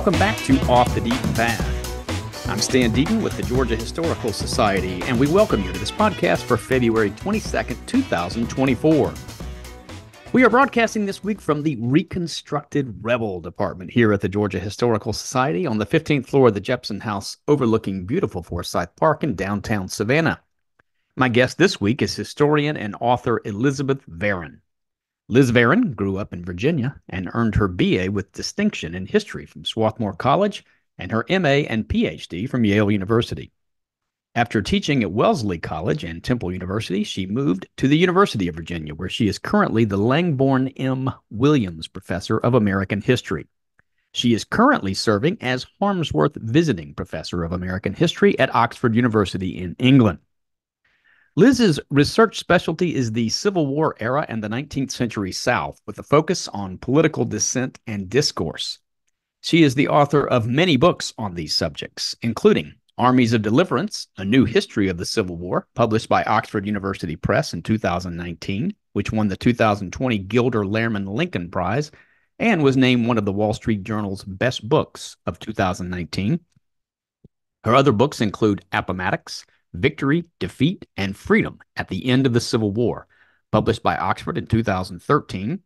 Welcome back to Off the Deaton Path. I'm Stan Deaton with the Georgia Historical Society, and we welcome you to this podcast for February 22nd, 2024. We are broadcasting this week from the reconstructed Rebel Department here at the Georgia Historical Society on the 15th floor of the Jepson House, overlooking beautiful Forsyth Park in downtown Savannah. My guest this week is historian and author Elizabeth Varon. Liz Varon grew up in Virginia and earned her BA with distinction in history from Swarthmore College and her MA and PhD from Yale University. After teaching at Wellesley College and Temple University, she moved to the University of Virginia, where she is currently the Langbourne M. Williams Professor of American History. She is currently serving as Harmsworth Visiting Professor of American History at Oxford University in England. Liz's research specialty is the Civil War era and the 19th century South, with a focus on political dissent and discourse. She is the author of many books on these subjects, including Armies of Deliverance, A New History of the Civil War, published by Oxford University Press in 2019, which won the 2020 Gilder Lehrman Lincoln Prize and was named one of the Wall Street Journal's best books of 2019. Her other books include Appomattox, Victory, Defeat, and Freedom at the End of the Civil War, published by Oxford in 2013.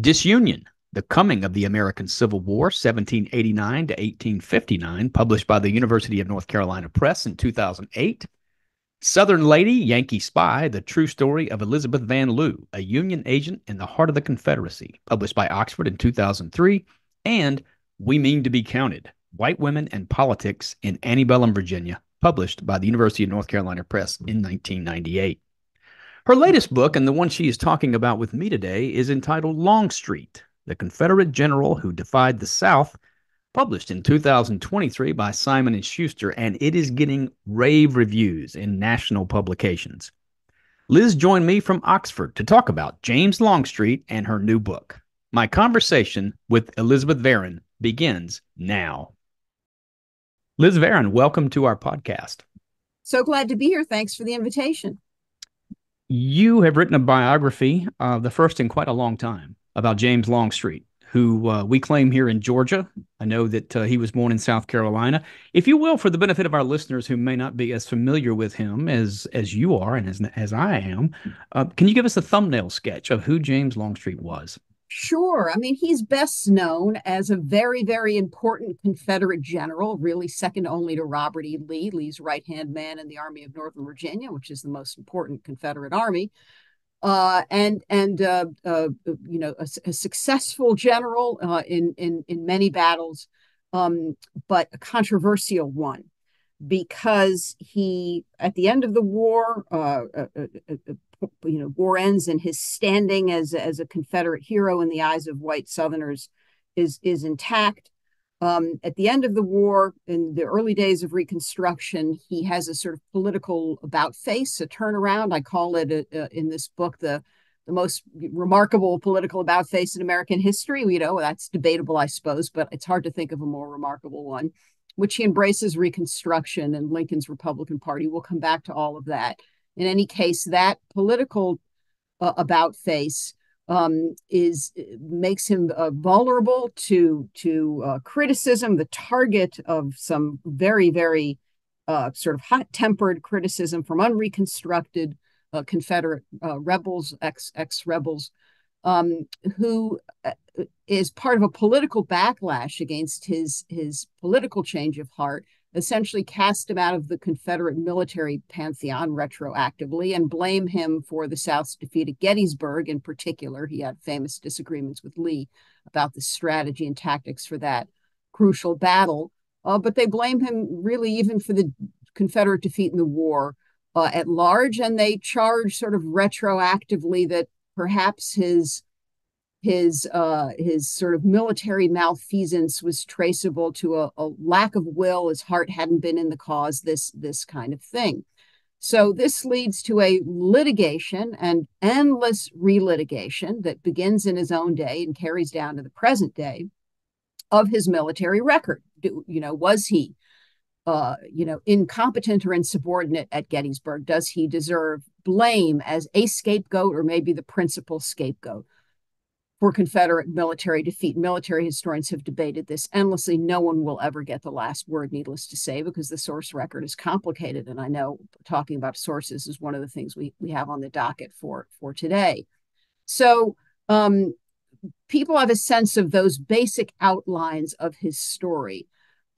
Disunion, The Coming of the American Civil War, 1789 to 1859, published by the University of North Carolina Press in 2008. Southern Lady, Yankee Spy, The True Story of Elizabeth Van Lew, a Union agent in the heart of the Confederacy, published by Oxford in 2003. And We Mean to Be Counted, White Women and Politics in Antebellum, Virginia, published by the University of North Carolina Press in 1998. Her latest book, and the one she is talking about with me today, is entitled Longstreet, the Confederate General Who Defied the South, published in 2023 by Simon & Schuster, and it is getting rave reviews in national publications. Liz joined me from Oxford to talk about James Longstreet and her new book. My conversation with Elizabeth Varon begins now. Liz Varon, welcome to our podcast. So glad to be here. Thanks for the invitation. You have written a biography, uh, the first in quite a long time, about James Longstreet, who uh, we claim here in Georgia. I know that uh, he was born in South Carolina. If you will, for the benefit of our listeners who may not be as familiar with him as as you are and as as I am, uh, can you give us a thumbnail sketch of who James Longstreet was? Sure. I mean, he's best known as a very, very important Confederate general, really second only to Robert E. Lee, Lee's right hand man in the Army of Northern Virginia, which is the most important Confederate army. Uh, and and uh, uh, you know a, a successful general uh, in in in many battles, um, but a controversial one because he at the end of the war uh, uh, you know war ends and his standing as as a Confederate hero in the eyes of white Southerners is is intact. Um, at the end of the war, in the early days of Reconstruction, he has a sort of political about face, a turnaround. I call it a, a, in this book the the most remarkable political about face in American history. You know, that's debatable, I suppose, but it's hard to think of a more remarkable one, which he embraces Reconstruction and Lincoln's Republican Party. We'll come back to all of that in any case, that political uh, about face um, is makes him uh, vulnerable to to uh, criticism, the target of some very very uh, sort of hot tempered criticism from unreconstructed uh, Confederate uh, rebels, ex ex rebels, um, who is part of a political backlash against his his political change of heart essentially cast him out of the Confederate military pantheon retroactively and blame him for the South's defeat at Gettysburg in particular. He had famous disagreements with Lee about the strategy and tactics for that crucial battle. Uh, but they blame him really even for the Confederate defeat in the war uh, at large. And they charge sort of retroactively that perhaps his his uh, his sort of military malfeasance was traceable to a, a, lack of will. His heart hadn't been in the cause. This this kind of thing. So this leads to a litigation and endless relitigation that begins in his own day and carries down to the present day of his military record. Do, you know, was he, uh, you know, incompetent or insubordinate at Gettysburg? Does he deserve blame as a scapegoat or maybe the principal scapegoat? For Confederate military defeat. Military historians have debated this endlessly. No one will ever get the last word, needless to say, because the source record is complicated. And I know talking about sources is one of the things we, we have on the docket for, for today. So um, people have a sense of those basic outlines of his story.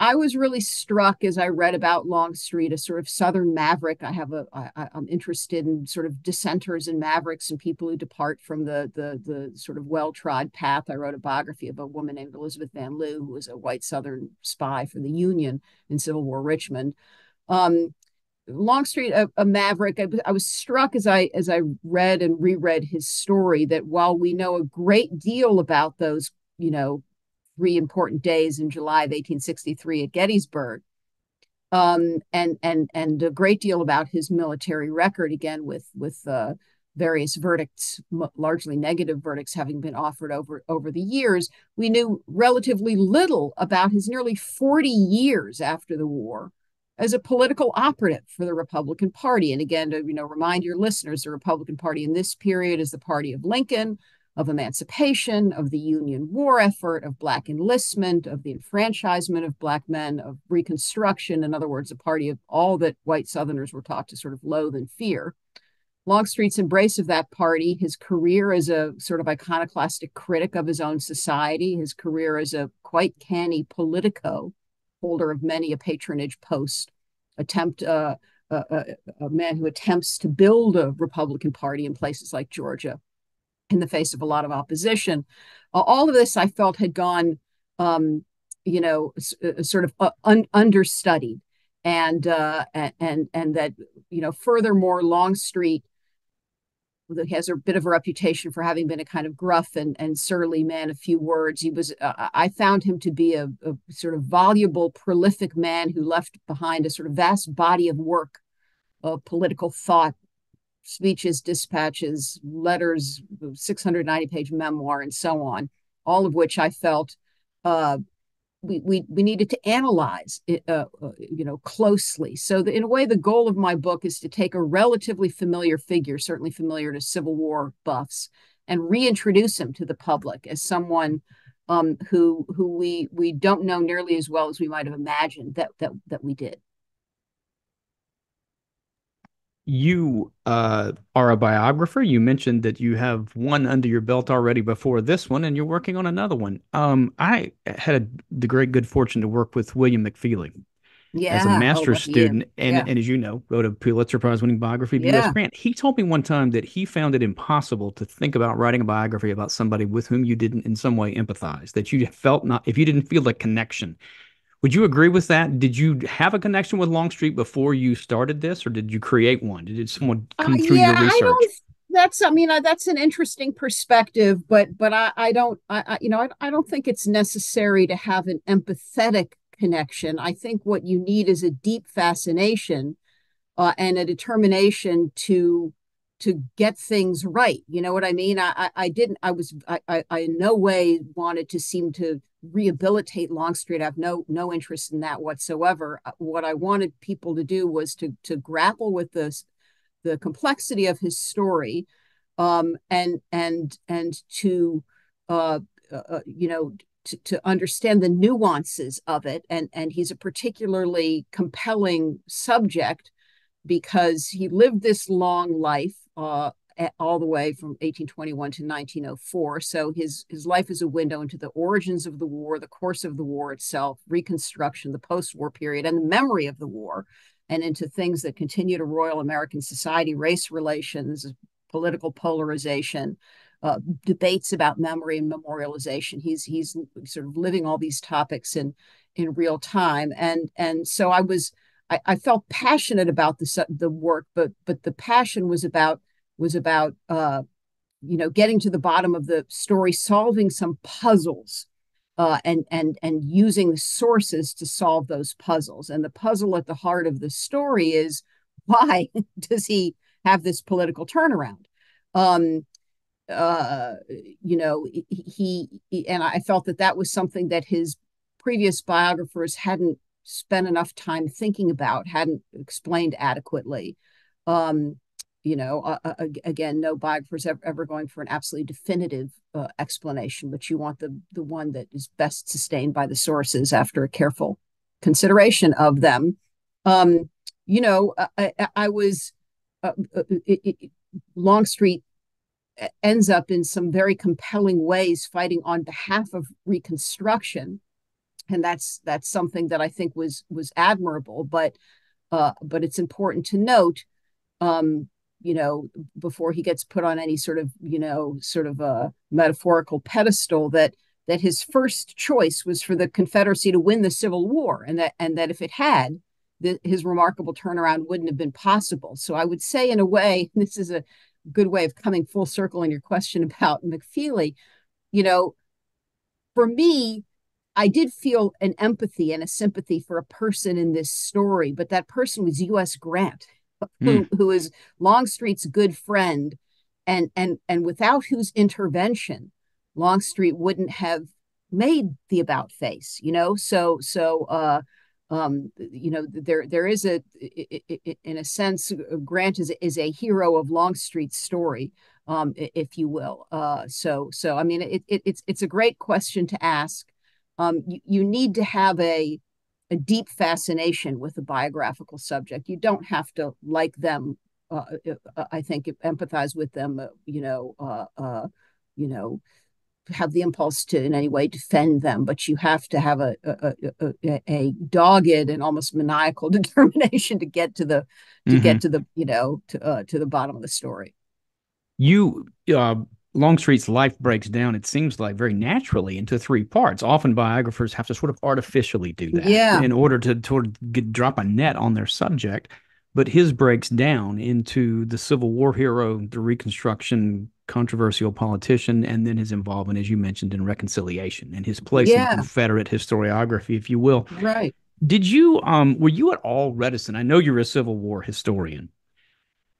I was really struck as I read about Longstreet, a sort of Southern maverick. I have a, I, I'm interested in sort of dissenters and mavericks and people who depart from the the the sort of well trod path. I wrote a biography of a woman named Elizabeth Van Lew, who was a white Southern spy for the Union in Civil War Richmond. Um, Longstreet, a, a maverick. I, I, was struck as I as I read and reread his story that while we know a great deal about those, you know, three important days in July of 1863 at Gettysburg. Um, and and and a great deal about his military record again with with uh, various verdicts, largely negative verdicts, having been offered over over the years. We knew relatively little about his nearly 40 years after the war as a political operative for the Republican Party. And again, to you know remind your listeners, the Republican Party in this period is the party of Lincoln, of emancipation, of the Union war effort, of Black enlistment, of the enfranchisement of Black men, of Reconstruction. In other words, a party of all that white Southerners were taught to sort of loathe and fear. Longstreet's embrace of that party, his career as a sort of iconoclastic critic of his own society, his career as a quite canny politico, holder of many a patronage post, attempt uh, a, a, man who attempts to build a Republican Party in places like Georgia in the face of a lot of opposition. Uh, all of this I felt had gone, um, you know, s- uh, sort of uh, un- understudied, and uh, and and that you know, furthermore, Longstreet has a bit of a reputation for having been a kind of gruff and, and surly man of few words. He was, uh, I found him to be a, a, sort of voluble, prolific man who left behind a sort of vast body of work of political thought speeches, dispatches, letters, 690 page memoir, and so on, all of which I felt uh, we, we, we needed to analyze it, uh, uh, you know, closely. So in a way, the goal of my book is to take a relatively familiar figure, certainly familiar to Civil War buffs, and reintroduce him to the public as someone um, who who we we don't know nearly as well as we might have imagined that that that we did you uh, are a biographer. You mentioned that you have one under your belt already before this one, and you're working on another one. Um, I had a, the great good fortune to work with William McFeely yeah. as a master's oh, student, and, yeah. and as you know, wrote a Pulitzer Prize winning biography of. U.S. Grant. He told me one time that he found it impossible to think about writing a biography about somebody with whom you didn't in some way empathize, that you felt not, if you didn't feel a connection would you agree with that? Did you have a connection with Longstreet before you started this, or did you create one? Did someone uh, come uh, through yeah, your research? I don't, that's I mean uh, that's an interesting perspective, but but I, I don't I, I you know I, I don't think it's necessary to have an empathetic connection. I think what you need is a deep fascination uh, and a determination to to get things right. You know what I mean? I I, I didn't. I was I, I I in no way wanted to seem to rehabilitate Longstreet. I have no no interest in that whatsoever. Uh, what I wanted people to do was to to grapple with this the complexity of his story, um, and and and to uh, uh, uh, you know to, to understand the nuances of it. And and he's a particularly compelling subject because he lived this long life uh, all the way from 1821 to 1904. So his his life is a window into the origins of the war, the course of the war itself, Reconstruction, the post-war period, and the memory of the war, and into things that continue to royal American society, race relations, political polarization, uh, debates about memory and memorialization. He's he's sort of living all these topics in in real time, and and so I was. I, I felt passionate about the the work, but but the passion was about was about uh, you know getting to the bottom of the story, solving some puzzles, uh, and and and using sources to solve those puzzles. And the puzzle at the heart of the story is why does he have this political turnaround? Um, uh, you know, he, he and I felt that that was something that his previous biographers hadn't spent enough time thinking about, hadn't explained adequately. Um, you know, uh, uh again, no biographers ever, ever going for an absolutely definitive uh, explanation, but you want the the one that is best sustained by the sources after a careful consideration of them. Um, you know, I, I was uh, uh it, it, Longstreet ends up in some very compelling ways fighting on behalf of Reconstruction, and that's that's something that I think was was admirable. But uh, but it's important to note um, you know, before he gets put on any sort of, you know, sort of a metaphorical pedestal that that his first choice was for the Confederacy to win the Civil War, and that and that if it had, the, his remarkable turnaround wouldn't have been possible. So I would say, in a way, this is a good way of coming full circle in your question about McFeely. You know, for me, I did feel an empathy and a sympathy for a person in this story, but that person was U.S. Grant who, mm. who is Longstreet's good friend, and and and without whose intervention, Longstreet wouldn't have made the about face. You know, so so. uh um, you know, there there is a, in a sense, Grant is is a hero of Longstreet's story, um, if you will. Uh, so so I mean, it, it, it's it's a great question to ask. Um, you, you need to have a a deep fascination with a biographical subject. You don't have to like them. Uh, uh I think empathize with them. Uh, you know, uh, uh, you know, have the impulse to in any way defend them, but you have to have a a, a, a dogged and almost maniacal determination to get to the to mm-hmm. get to the you know to uh, to the bottom of the story. You Longstreet's life breaks down, it seems like very naturally into three parts. Often biographers have to sort of artificially do that yeah. in order to, to get, drop a net on their subject. But his breaks down into the Civil War hero, the Reconstruction controversial politician, and then his involvement, as you mentioned, in reconciliation and his place yeah. in Confederate historiography, if you will. Right. Did you um were you at all reticent? I know you're a Civil War historian.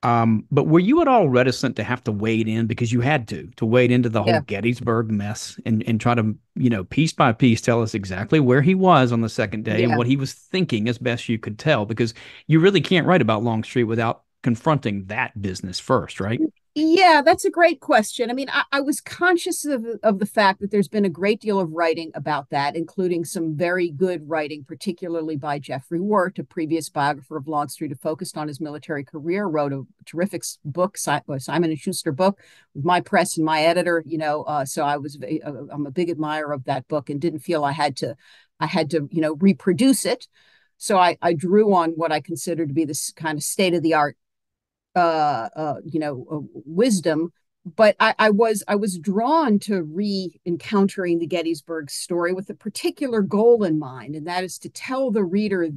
Um, but were you at all reticent to have to wade in because you had to to wade into the whole yeah. Gettysburg mess and and try to you know piece by piece tell us exactly where he was on the second day yeah. and what he was thinking as best you could tell because you really can't write about Longstreet without confronting that business first, right? Yeah, that's a great question. I mean, I, I, was conscious of, of the fact that there's been a great deal of writing about that, including some very good writing, particularly by Jeffry Wert, a previous biographer of Longstreet who focused on his military career, wrote a terrific book, Simon and Schuster book, with my press and my editor. You know, uh, so I was uh, I'm a big admirer of that book and didn't feel I had to I had to you know reproduce it. So I, I drew on what I consider to be this kind of state of the art uh, uh, you know, uh, wisdom. But I, I was I was drawn to re-encountering the Gettysburg story with a particular goal in mind, and that is to tell the reader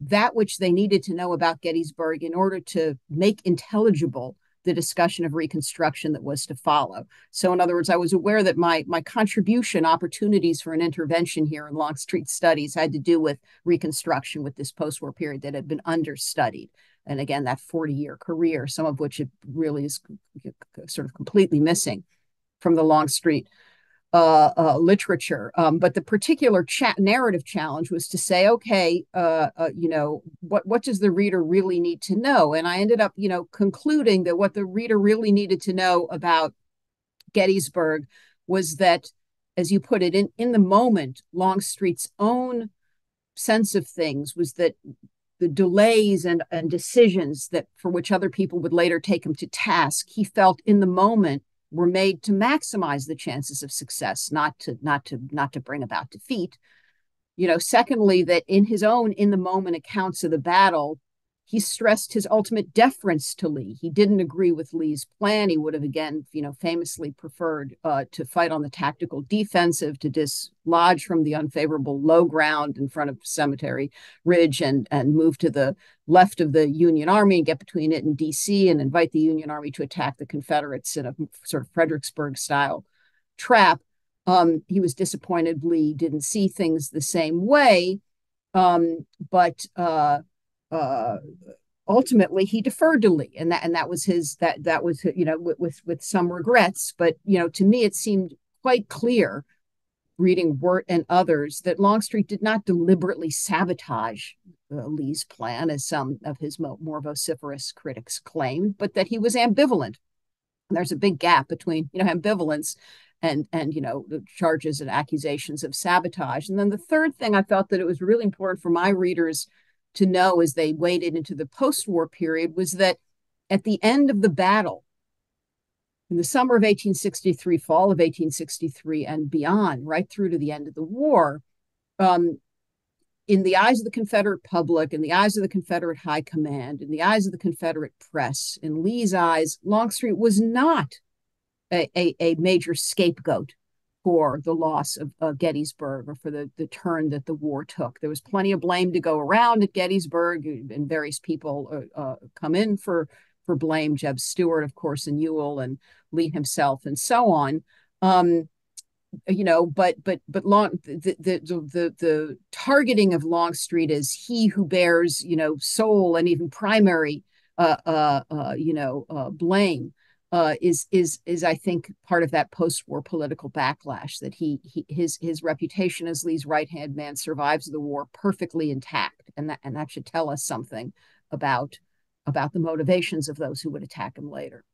that which they needed to know about Gettysburg in order to make intelligible the discussion of reconstruction that was to follow. So in other words, I was aware that my my contribution opportunities for an intervention here in Longstreet studies had to do with reconstruction with this post-war period that had been understudied and again that 40 year career some of which it really is sort of completely missing from the longstreet uh, uh, literature um, but the particular cha- narrative challenge was to say okay uh, uh, you know what what does the reader really need to know? And i ended up you know concluding that what the reader really needed to know about gettysburg was that as you put it in in the moment longstreet's own sense of things was that the delays and, and decisions that for which other people would later take him to task, he felt in the moment were made to maximize the chances of success, not to not to not to bring about defeat. You know, secondly, that in his own in the moment accounts of the battle, he stressed his ultimate deference to Lee. He didn't agree with Lee's plan. He would have again, you know, famously preferred uh, to fight on the tactical defensive, to dislodge from the unfavorable low ground in front of Cemetery Ridge, and and move to the left of the Union Army and get between it and D.C. and invite the Union Army to attack the Confederates in a sort of Fredericksburg style trap. Um, he was disappointed Lee didn't see things the same way, um, but. Uh, uh, ultimately he deferred to Lee, and that and that was his that that was you know with, with with some regrets, but you know to me it seemed quite clear, reading Wert and others, that Longstreet did not deliberately sabotage uh, Lee's plan, as some of his mo- more vociferous critics claimed, but that he was ambivalent. And there's a big gap between you know ambivalence and and you know the charges and accusations of sabotage. And then the third thing I felt that it was really important for my readers to know as they waded into the post-war period was that at the end of the battle, in the summer of 1863, fall of 1863, and beyond, right through to the end of the war, um, in the eyes of the Confederate public, in the eyes of the Confederate High Command, in the eyes of the Confederate press, in Lee's eyes, Longstreet was not a, a, a major scapegoat for the loss of Gettysburg or for the, the turn that the war took. There was plenty of blame to go around at Gettysburg, and various people uh, uh, come in for for blame. Jeb Stuart, of course, and Ewell and Lee himself, and so on. Um, you know, but but but long the, the the the targeting of Longstreet as he who bears you know sole and even primary uh, uh, uh, you know uh, blame uh, is is is I think part of that post-war political backlash that he, he his his reputation as Lee's right-hand man survives the war perfectly intact, and that and that should tell us something about about the motivations of those who would attack him later.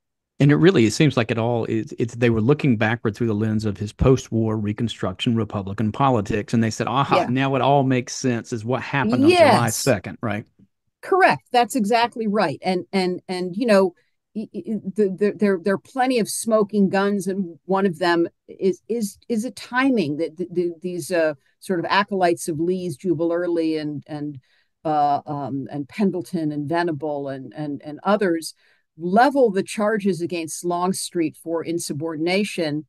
And it really it seems like it all is it's they were looking backward through the lens of his post-war reconstruction Republican politics. And they said, aha, yeah. now it all makes sense is what happened on yes. July 2nd, right? Correct. That's exactly right. And and and you know, the, the, there there are plenty of smoking guns, and one of them is is is a timing that the, the, these uh, sort of acolytes of Lee's, Jubal Early and and uh, um, and Pendleton and Venable and and and others level the charges against Longstreet for insubordination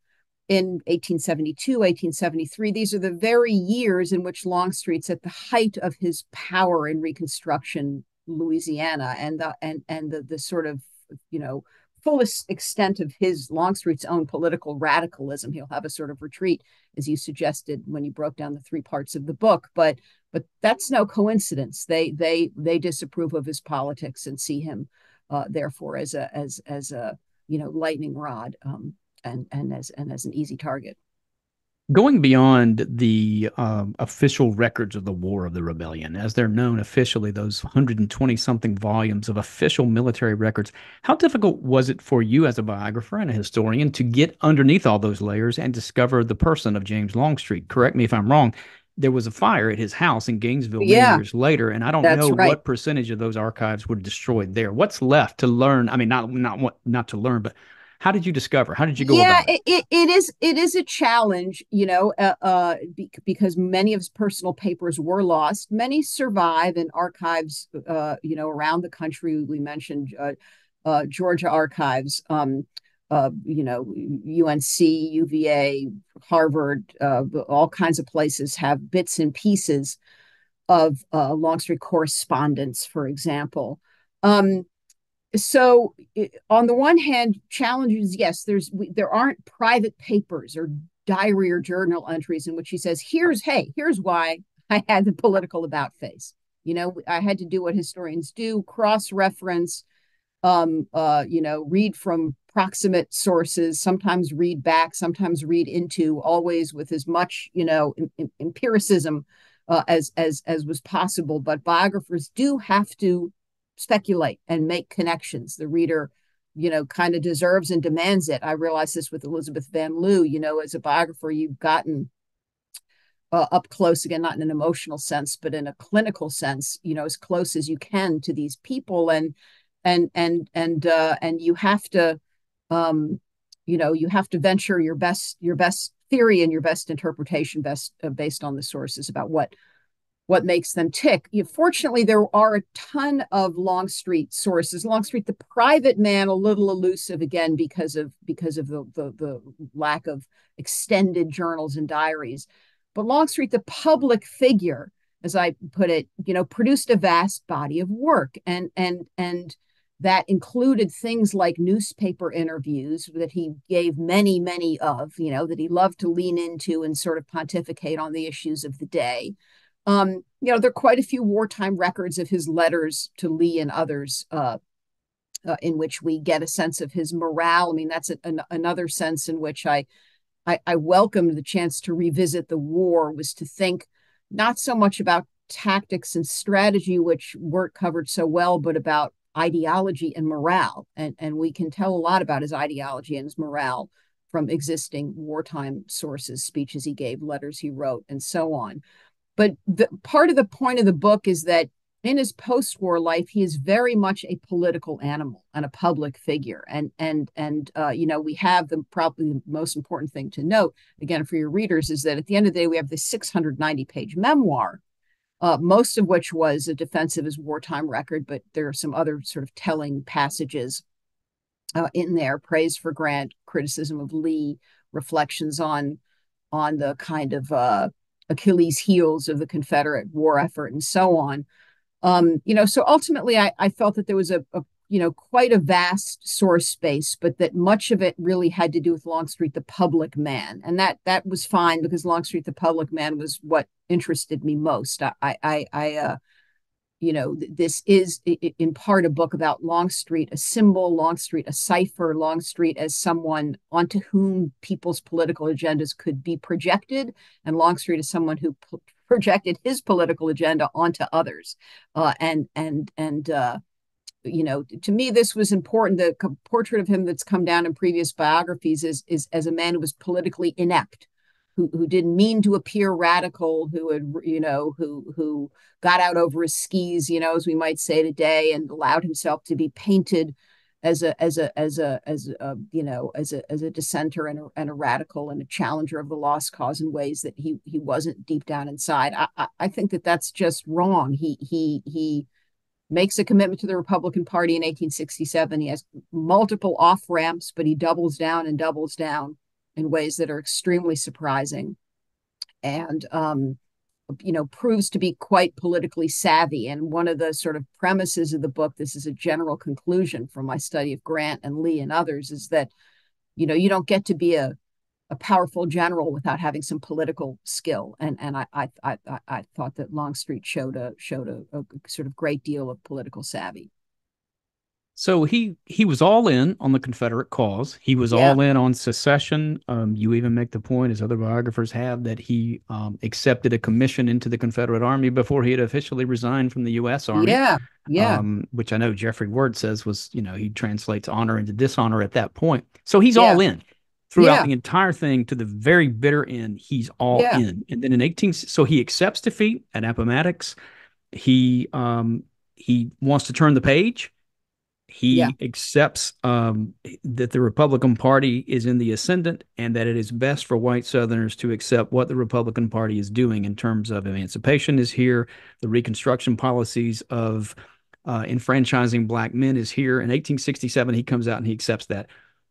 in 1872, 1873. These are the very years in which Longstreet's at the height of his power in Reconstruction Louisiana and the and and the the sort of you know fullest extent of his Longstreet's own political radicalism. He'll have a sort of retreat, as you suggested when you broke down the three parts of the book. But but that's no coincidence. They they they disapprove of his politics and see him uh, therefore as a as as a you know lightning rod um, and and as and as an easy target. Going beyond the um, official records of the War of the Rebellion, as they're known officially, those 120 something volumes of official military records, how difficult was it for you as a biographer and a historian to get underneath all those layers and discover the person of James Longstreet? Correct me if I'm wrong there was a fire at his house in Gainesville yeah, years later, and I don't know right. what percentage of those archives were destroyed there. What's left to learn? I mean, not not what not to learn, but how did you discover? How did you go? Yeah, it? It, it is it is a challenge, you know, uh, uh, because many of his personal papers were lost. Many survive in archives, uh, you know, around the country. We mentioned uh, uh, Georgia archives. Um, uh, you know, UNC, UVA, Harvard, uh, all kinds of places have bits and pieces of uh, Longstreet correspondence, for example. Um, so, on the one hand, challenges yes, there's we, there aren't private papers or diary or journal entries in which he says, "Here's hey, here's why I had the political about face." You know, I had to do what historians do: cross reference, um, uh, you know, read from proximate sources, sometimes read back, sometimes read into, always with as much, you know, empiricism uh, as as as was possible. But biographers do have to speculate and make connections. The reader, you know, kind of deserves and demands it. I realized this with Elizabeth Van Lew. You know, as a biographer, you've gotten uh, up close again, not in an emotional sense, but in a clinical sense. You know, as close as you can to these people and and and and uh, and you have to um, you know you have to venture your best your best theory and your best interpretation best uh, based on the sources about what what makes them tick. You, fortunately, there are a ton of Longstreet sources. Longstreet, the private man, a little elusive again because of because of the the, the lack of extended journals and diaries. But Longstreet, the public figure, as I put it, you know, produced a vast body of work, and and and that included things like newspaper interviews that he gave many, many of, you know, that he loved to lean into and sort of pontificate on the issues of the day. Um, you know, there are quite a few wartime records of his letters to Lee and others, uh, uh, in which we get a sense of his morale. I mean, that's a, an, another sense in which I, I, I welcomed the chance to revisit the war was to think not so much about tactics and strategy, which weren't covered so well, but about ideology and morale. And, and we can tell a lot about his ideology and his morale from existing wartime sources, speeches he gave, letters he wrote, and so on. But the, part of the point of the book is that in his post-war life, he is very much a political animal and a public figure. And and and uh, you know, we have the probably the most important thing to note again for your readers is that at the end of the day, we have this 690-page memoir, uh, most of which was a defense of his wartime record, but there are some other sort of telling passages uh, in there: praise for Grant, criticism of Lee, reflections on on the kind of uh, Achilles heels of the Confederate war effort, and so on. Um, you know, so ultimately, I, I felt that there was a, a, you know, quite a vast source space, but that much of it really had to do with Longstreet, the public man, and that that was fine because Longstreet, the public man, was what interested me most. I, I, I, uh, you know, this is in part a book about Longstreet, a symbol, Longstreet, a cipher, Longstreet as someone onto whom people's political agendas could be projected, and Longstreet as someone who projected his political agenda onto others. Uh, and and and uh, you know, to me, this was important. The portrait of him that's come down in previous biographies is is as a man who was politically inept, who who didn't mean to appear radical, who had you know who who got out over his skis, you know, as we might say today, and allowed himself to be painted as a as a as a as a you know as a as a dissenter and a, and a radical and a challenger of the lost cause in ways that he he wasn't deep down inside. I I, I think that that's just wrong. He he he makes a commitment to the Republican Party in 1867. He has multiple off ramps, but he doubles down and doubles down in ways that are extremely surprising. And um, you know proves to be quite politically savvy and one of the sort of premises of the book this is a general conclusion from my study of grant and lee and others is that you know you don't get to be a a powerful general without having some political skill and and i i i, I thought that longstreet showed a showed a, a sort of great deal of political savvy so he he was all in on the Confederate cause. He was yeah. all in on secession. Um, you even make the point, as other biographers have, that he um, accepted a commission into the Confederate Army before he had officially resigned from the U.S. Army. Yeah, yeah. Um, which I know Jeffry Wert says was, you know, he translates honor into dishonor at that point. So he's yeah. all in throughout yeah. the entire thing to the very bitter end. He's all in, and then in 18, so he accepts defeat at Appomattox. He um, he wants to turn the page he yeah. accepts um, that the Republican Party is in the ascendant and that it is best for white Southerners to accept what the Republican Party is doing in terms of emancipation is here, the Reconstruction policies of uh, enfranchising black men is here. In 1867, he comes out and he accepts that.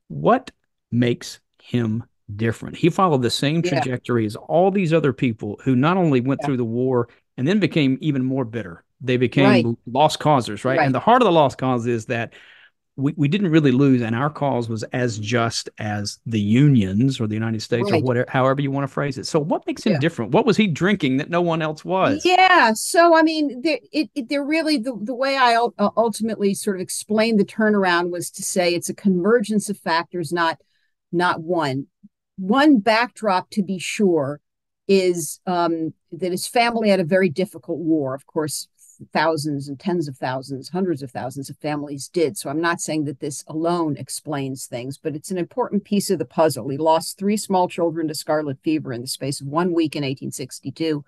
What makes him different? He followed the same trajectory yeah. as all these other people who not only went yeah. through the war and then became even more bitter they became right. lost causers, right? right? And the heart of the lost cause is that we, we didn't really lose, and our cause was as just as the unions or the United States right. or whatever, however you want to phrase it. So, what makes him yeah. different? What was he drinking that no one else was? Yeah. So, I mean, there, it, it, they're really the, the way I uh, ultimately sort of explained the turnaround was to say it's a convergence of factors, not not one. One backdrop, to be sure, is um, that his family had a very difficult war. Of course, thousands and tens of thousands, hundreds of thousands of families did. So I'm not saying that this alone explains things, but it's an important piece of the puzzle. He lost three small children to scarlet fever in the space of one week in 1862.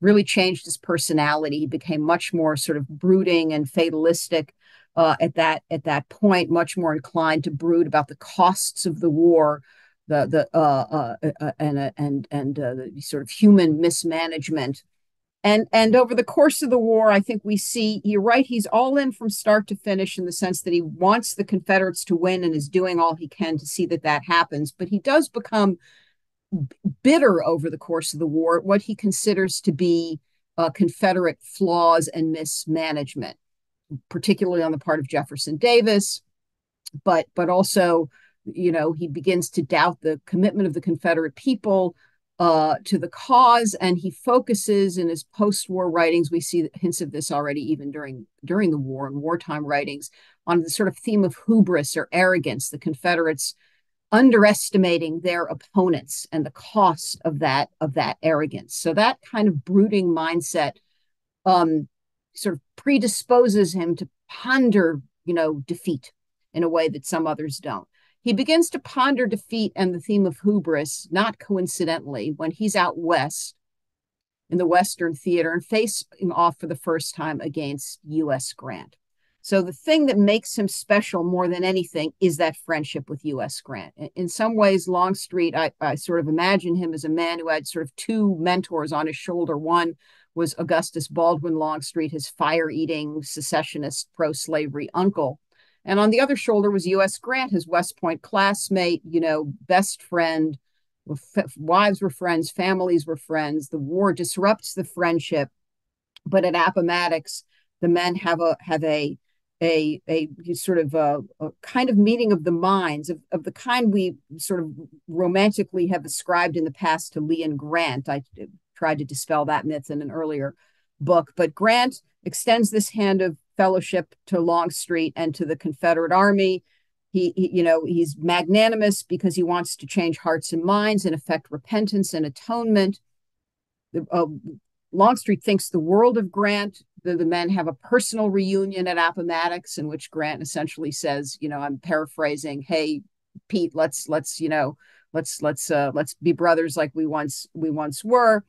Really changed his personality. He became much more sort of brooding and fatalistic uh, at that at that point. Much more inclined to brood about the costs of the war, the the uh, uh, uh and uh, and and uh, the sort of human mismanagement and and over the course of the war i think we see you're right he's all in from start to finish in the sense that he wants the confederates to win and is doing all he can to see that that happens. But he does become bitter over the course of the war what he considers to be uh, confederate flaws and mismanagement particularly on the part of jefferson davis. But but also you know he begins to doubt the commitment of the confederate people uh, to the cause, and he focuses in his post-war writings. We see hints of this already, even during during the war and wartime writings, on the sort of theme of hubris or arrogance. The Confederates underestimating their opponents and the cost of that of that arrogance. So that kind of brooding mindset um, sort of predisposes him to ponder, you know, defeat in a way that some others don't. He begins to ponder defeat and the theme of hubris, not coincidentally, when he's out west in the Western theater and facing off for the first time against U.S. Grant. So the thing that makes him special more than anything is that friendship with U.S. Grant. In some ways, Longstreet, I, I sort of imagine him as a man who had sort of two mentors on his shoulder. One was Augustus Baldwin Longstreet, his fire-eating secessionist pro-slavery uncle, and on the other shoulder was U.S. Grant, his West Point classmate, you know, best friend. Wives were friends, families were friends. The war disrupts the friendship, but at Appomattox, the men have a have a a a sort of a, a, kind of meeting of the minds of, of the kind we sort of romantically have ascribed in the past to Lee and Grant. I tried to dispel that myth in an earlier book, but Grant extends this hand of fellowship to Longstreet and to the Confederate Army. He, he, you know, he's magnanimous because he wants to change hearts and minds and effect repentance and atonement. Uh, Longstreet thinks the world of Grant. The, the men have a personal reunion at Appomattox in which Grant essentially says, you know, I'm paraphrasing, "Hey, Pete, let's let's you know, let's let's uh, let's be brothers like we once we once were."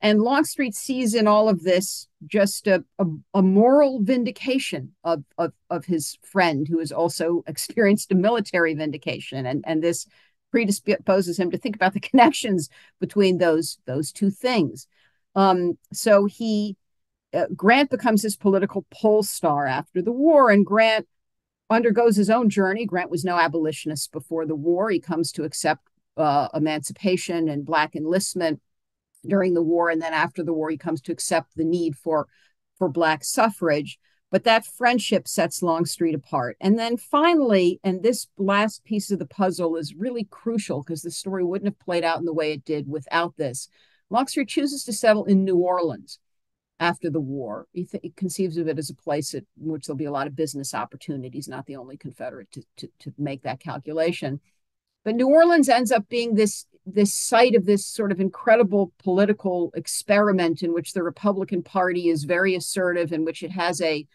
And Longstreet sees in all of this just a, a, a, moral vindication of, of, of his friend who has also experienced a military vindication. And, and this predisposes him to think about the connections between those, those two things. Um, so he, uh, Grant becomes his political pole star after the war, and Grant undergoes his own journey. Grant was no abolitionist before the war. He comes to accept uh, emancipation and Black enlistment during the war and then after the war he comes to accept the need for for black suffrage. But that friendship sets longstreet apart. And then finally and this last piece of the puzzle is really crucial because the story wouldn't have played out in the way it did without this. Longstreet chooses to settle in new orleans after the war. He, th- he conceives of it as a place at which there'll be a lot of business opportunities not the only confederate to, to, to make that calculation. But new orleans ends up being this this site of this sort of incredible political experiment in which the Republican Party is very assertive, in which it has a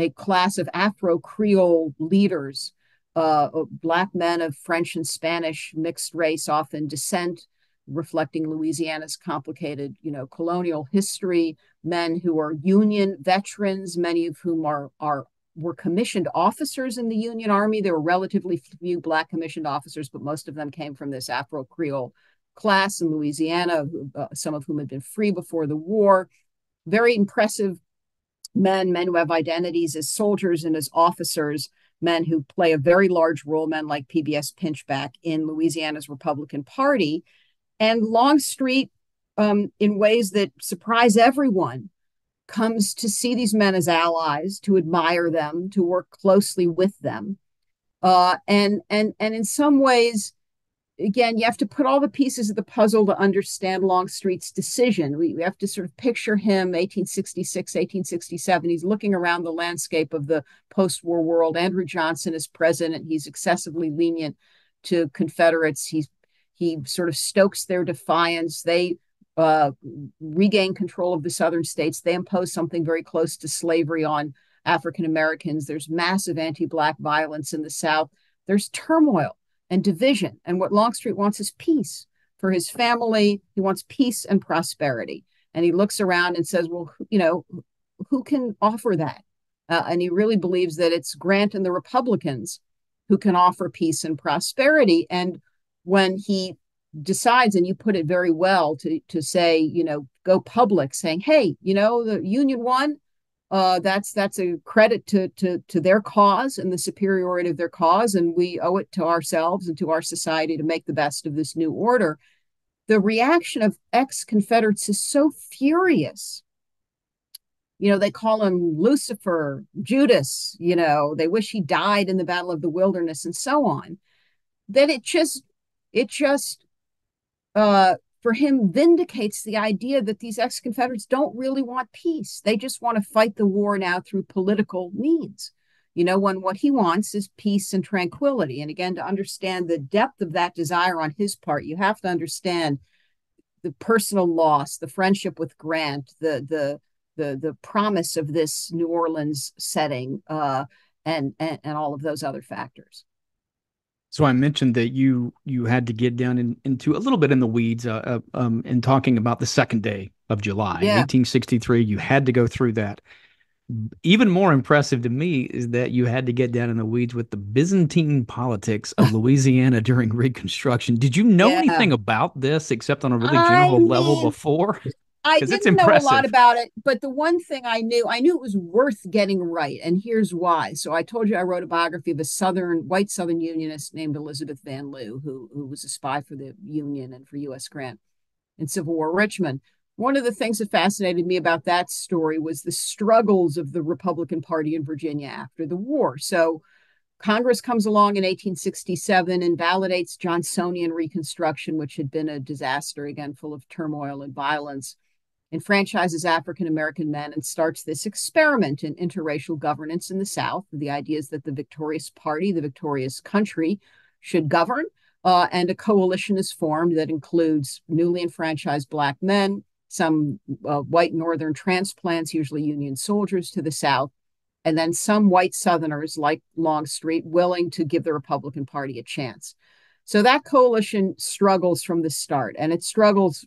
a class of Afro Creole leaders, uh, black men of French and Spanish mixed race, often descent, reflecting Louisiana's complicated, you know, colonial history. Men who are Union veterans, many of whom are are were commissioned officers in the Union Army. There were relatively few Black commissioned officers, but most of them came from this Afro Creole class in Louisiana, uh, some of whom had been free before the war. Very impressive men, men who have identities as soldiers and as officers, men who play a very large role, men like PBS Pinchback in Louisiana's Republican Party. And Longstreet, um, in ways that surprise everyone, comes to see these men as allies, to admire them, to work closely with them. Uh, and and and in some ways, again, you have to put all the pieces of the puzzle to understand Longstreet's decision. We, we have to sort of picture him 1866, 1867. He's looking around the landscape of the post-war world. Andrew Johnson is president. He's excessively lenient to Confederates. He's he sort of stokes their defiance. They uh, regain control of the southern states. They impose something very close to slavery on African Americans. There's massive anti Black violence in the South. There's turmoil and division. And what Longstreet wants is peace for his family. He wants peace and prosperity. And he looks around and says, well, you know, who can offer that? Uh, and he really believes that it's Grant and the Republicans who can offer peace and prosperity. And when he decides and you put it very well to to say you know go public saying hey you know the union won uh, that's that's a credit to to to their cause and the superiority of their cause and we owe it to ourselves and to our society to make the best of this new order. The reaction of ex-confederates is so furious. You know they call him lucifer judas you know they wish he died in the battle of the wilderness and so on that it just it just uh, for him vindicates the idea that these ex Confederates don't really want peace. They just want to fight the war now through political means. You know, when what he wants is peace and tranquility. And again, to understand the depth of that desire on his part, you have to understand the personal loss, the friendship with Grant, the the the the promise of this New Orleans setting uh, and, and and all of those other factors. So I mentioned that you you had to get down in, into a little bit in the weeds uh, uh, um, in talking about the second day of July, yeah. 1863. You had to go through that. Even more impressive to me is that you had to get down in the weeds with the Byzantine politics of Louisiana during Reconstruction. Did you know yeah. anything about this except on a really general I mean, level before? I didn't know a lot about it, but the one thing I knew, I knew it was worth getting right, and here's why. So I told you I wrote a biography of a Southern white Southern Unionist named Elizabeth Van Lew, who who was a spy for the Union and for U.S. Grant in Civil War Richmond. One of the things that fascinated me about that story was the struggles of the Republican Party in Virginia after the war. So Congress comes along in 1867 and validates Johnsonian Reconstruction, which had been a disaster, again, full of turmoil and violence enfranchises African American men and starts this experiment in interracial governance in the South. The idea is that the victorious party, the victorious country, should govern. Uh, and a coalition is formed that includes newly enfranchised Black men, some uh, white Northern transplants, usually Union soldiers to the South, and then some white Southerners like Longstreet willing to give the Republican Party a chance. So that coalition struggles from the start, and it struggles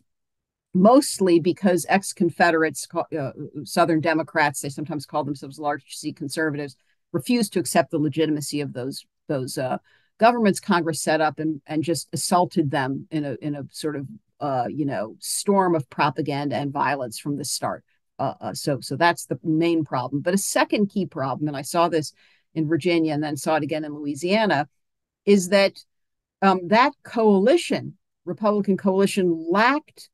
mostly because ex-Confederates, uh, Southern Democrats, they sometimes call themselves large C conservatives, refused to accept the legitimacy of those those uh, governments Congress set up and and just assaulted them in a in a sort of uh, you know storm of propaganda and violence from the start. Uh, uh, so so that's the main problem. But a second key problem, and I saw this in Virginia and then saw it again in Louisiana, is that um, that coalition, Republican coalition, lacked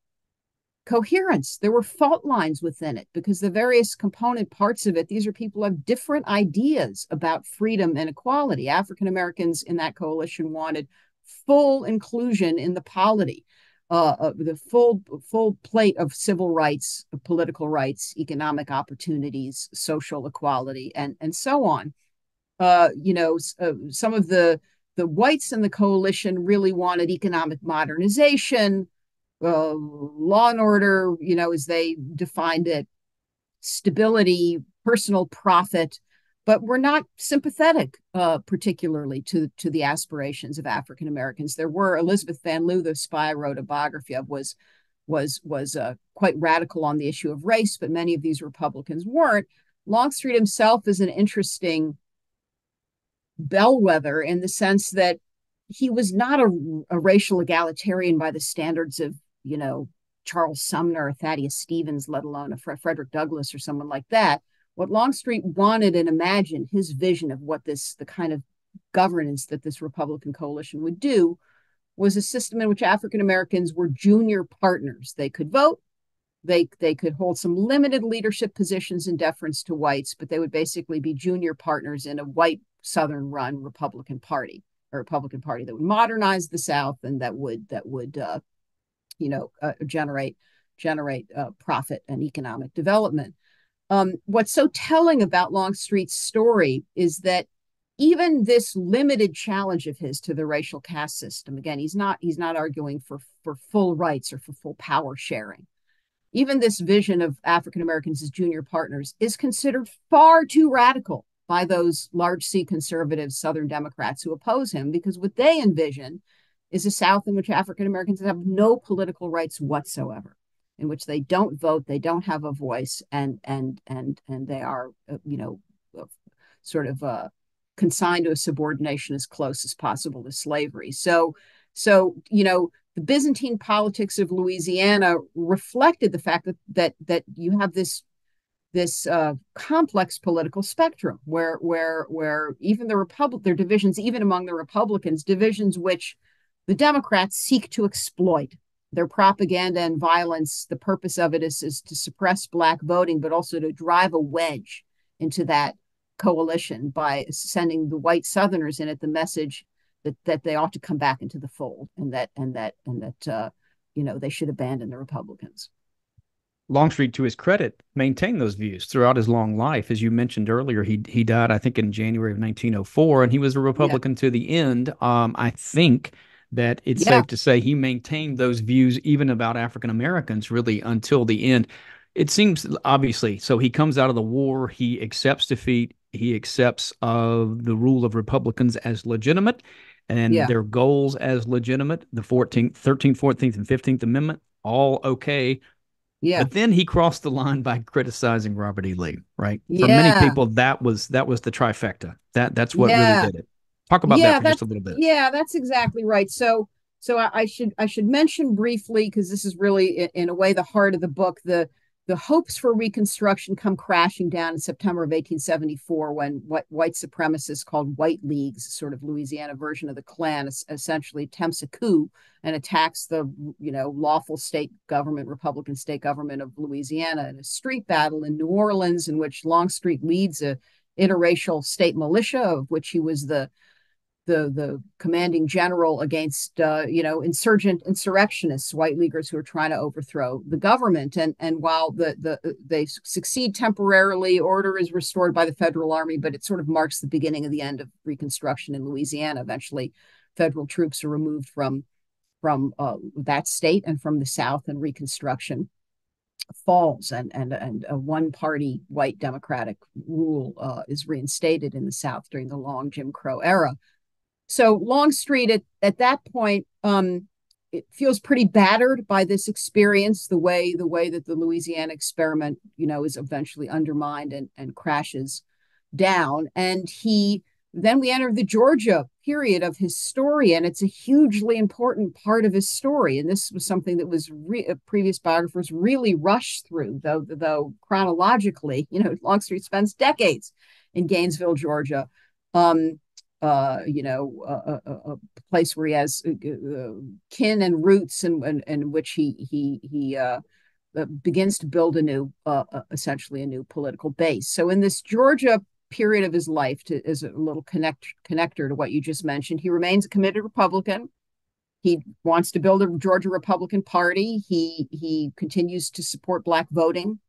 coherence. There were fault lines within it because the various component parts of it, these are people who have different ideas about freedom and equality. African Americans in that coalition wanted full inclusion in the polity, uh, uh, the full full plate of civil rights, political rights, economic opportunities, social equality, and and so on. Uh, you know, uh, some of the the whites in the coalition really wanted economic modernization law and order, you know, as they defined it, stability, personal profit, but we're not sympathetic, uh, particularly to to the aspirations of African Americans. There were Elizabeth Van Lew, the spy I wrote a biography of, was was was uh, quite radical on the issue of race, but many of these Republicans weren't. Longstreet himself is an interesting bellwether in the sense that he was not a, a racial egalitarian by the standards of you know, Charles Sumner or Thaddeus Stevens, let alone a Frederick Douglass or someone like that. What Longstreet wanted and imagined, his vision of what this, the kind of governance that this Republican coalition would do, was a system in which African Americans were junior partners. They could vote, they they could hold some limited leadership positions in deference to whites, but they would basically be junior partners in a white Southern run Republican Party, a Republican Party that would modernize the South and that would that would uh, you know uh, generate generate uh, profit and economic development. Um, what's so telling about Longstreet's story is that even this limited challenge of his to the racial caste system again he's not he's not arguing for for full rights or for full power sharing even this vision of african americans as junior partners is considered far too radical by those large c conservative southern democrats who oppose him because what they envision is a South in which African Americans have no political rights whatsoever, in which they don't vote, they don't have a voice, and and and and they are, uh, you know, uh, sort of uh, consigned to a subordination as close as possible to slavery. So, so you know, the Byzantine politics of Louisiana reflected the fact that that that you have this this uh, complex political spectrum where where where even the republic their divisions even among the republicans divisions which the Democrats seek to exploit their propaganda and violence. The purpose of it is, is to suppress Black voting, but also to drive a wedge into that coalition by sending the white Southerners in it the message that that they ought to come back into the fold and that and that and that uh, you know they should abandon the Republicans. Longstreet, to his credit, maintained those views throughout his long life. As you mentioned earlier, he he died, I think, in January of 1904, and he was a Republican yeah. to the end. Um, I think that it's yeah. safe to say he maintained those views even about African Americans really until the end. it seems obviously. So he comes out of the war. He accepts defeat. He accepts of the rule of Republicans as legitimate and yeah. their goals as legitimate. The 14th, 13th, 14th, and 15th Amendment, all okay. Yeah. But then he crossed the line by criticizing Robert E. Lee, right? For yeah. many people, that was that was the trifecta. That that's what yeah. really did it. Talk about yeah, that for just a little bit. Yeah, that's exactly right. So so I, I should I should mention briefly because this is really in, in a way the heart of the book the the hopes for Reconstruction come crashing down in September of 1874 when what white supremacists called White Leagues, sort of Louisiana version of the Klan, essentially attempts a coup and attacks the you know lawful state government, Republican state government of Louisiana in a street battle in New Orleans, in which Longstreet leads a interracial state militia, of which he was the the the commanding general against uh, you know insurgent insurrectionists, white leaguers who are trying to overthrow the government. And and while the the they succeed temporarily, order is restored by the federal army, but it sort of marks the beginning of the end of Reconstruction in Louisiana. Eventually, federal troops are removed from from uh, that state and from the South, and Reconstruction falls and and and a one party white democratic rule uh, is reinstated in the south during the long jim crow era so Longstreet at, at that point, um, it feels pretty battered by this experience, the way the way that the Louisiana experiment, you know, is eventually undermined and, and crashes down. And he then we enter the Georgia period of his story, and it's a hugely important part of his story. And this was something that was re- uh, previous biographers really rushed through, though though chronologically, you know, Longstreet spends decades in Gainesville, Georgia. Um, uh, you know, a, a, a, place where he has uh, uh, kin and roots, and in, in, in, which he he he uh, uh begins to build a new, uh, essentially a new political base. So in this Georgia period of his life, to, as a little connect connector to what you just mentioned, he remains a committed Republican. He wants to build a Georgia Republican Party. He he continues to support black voting.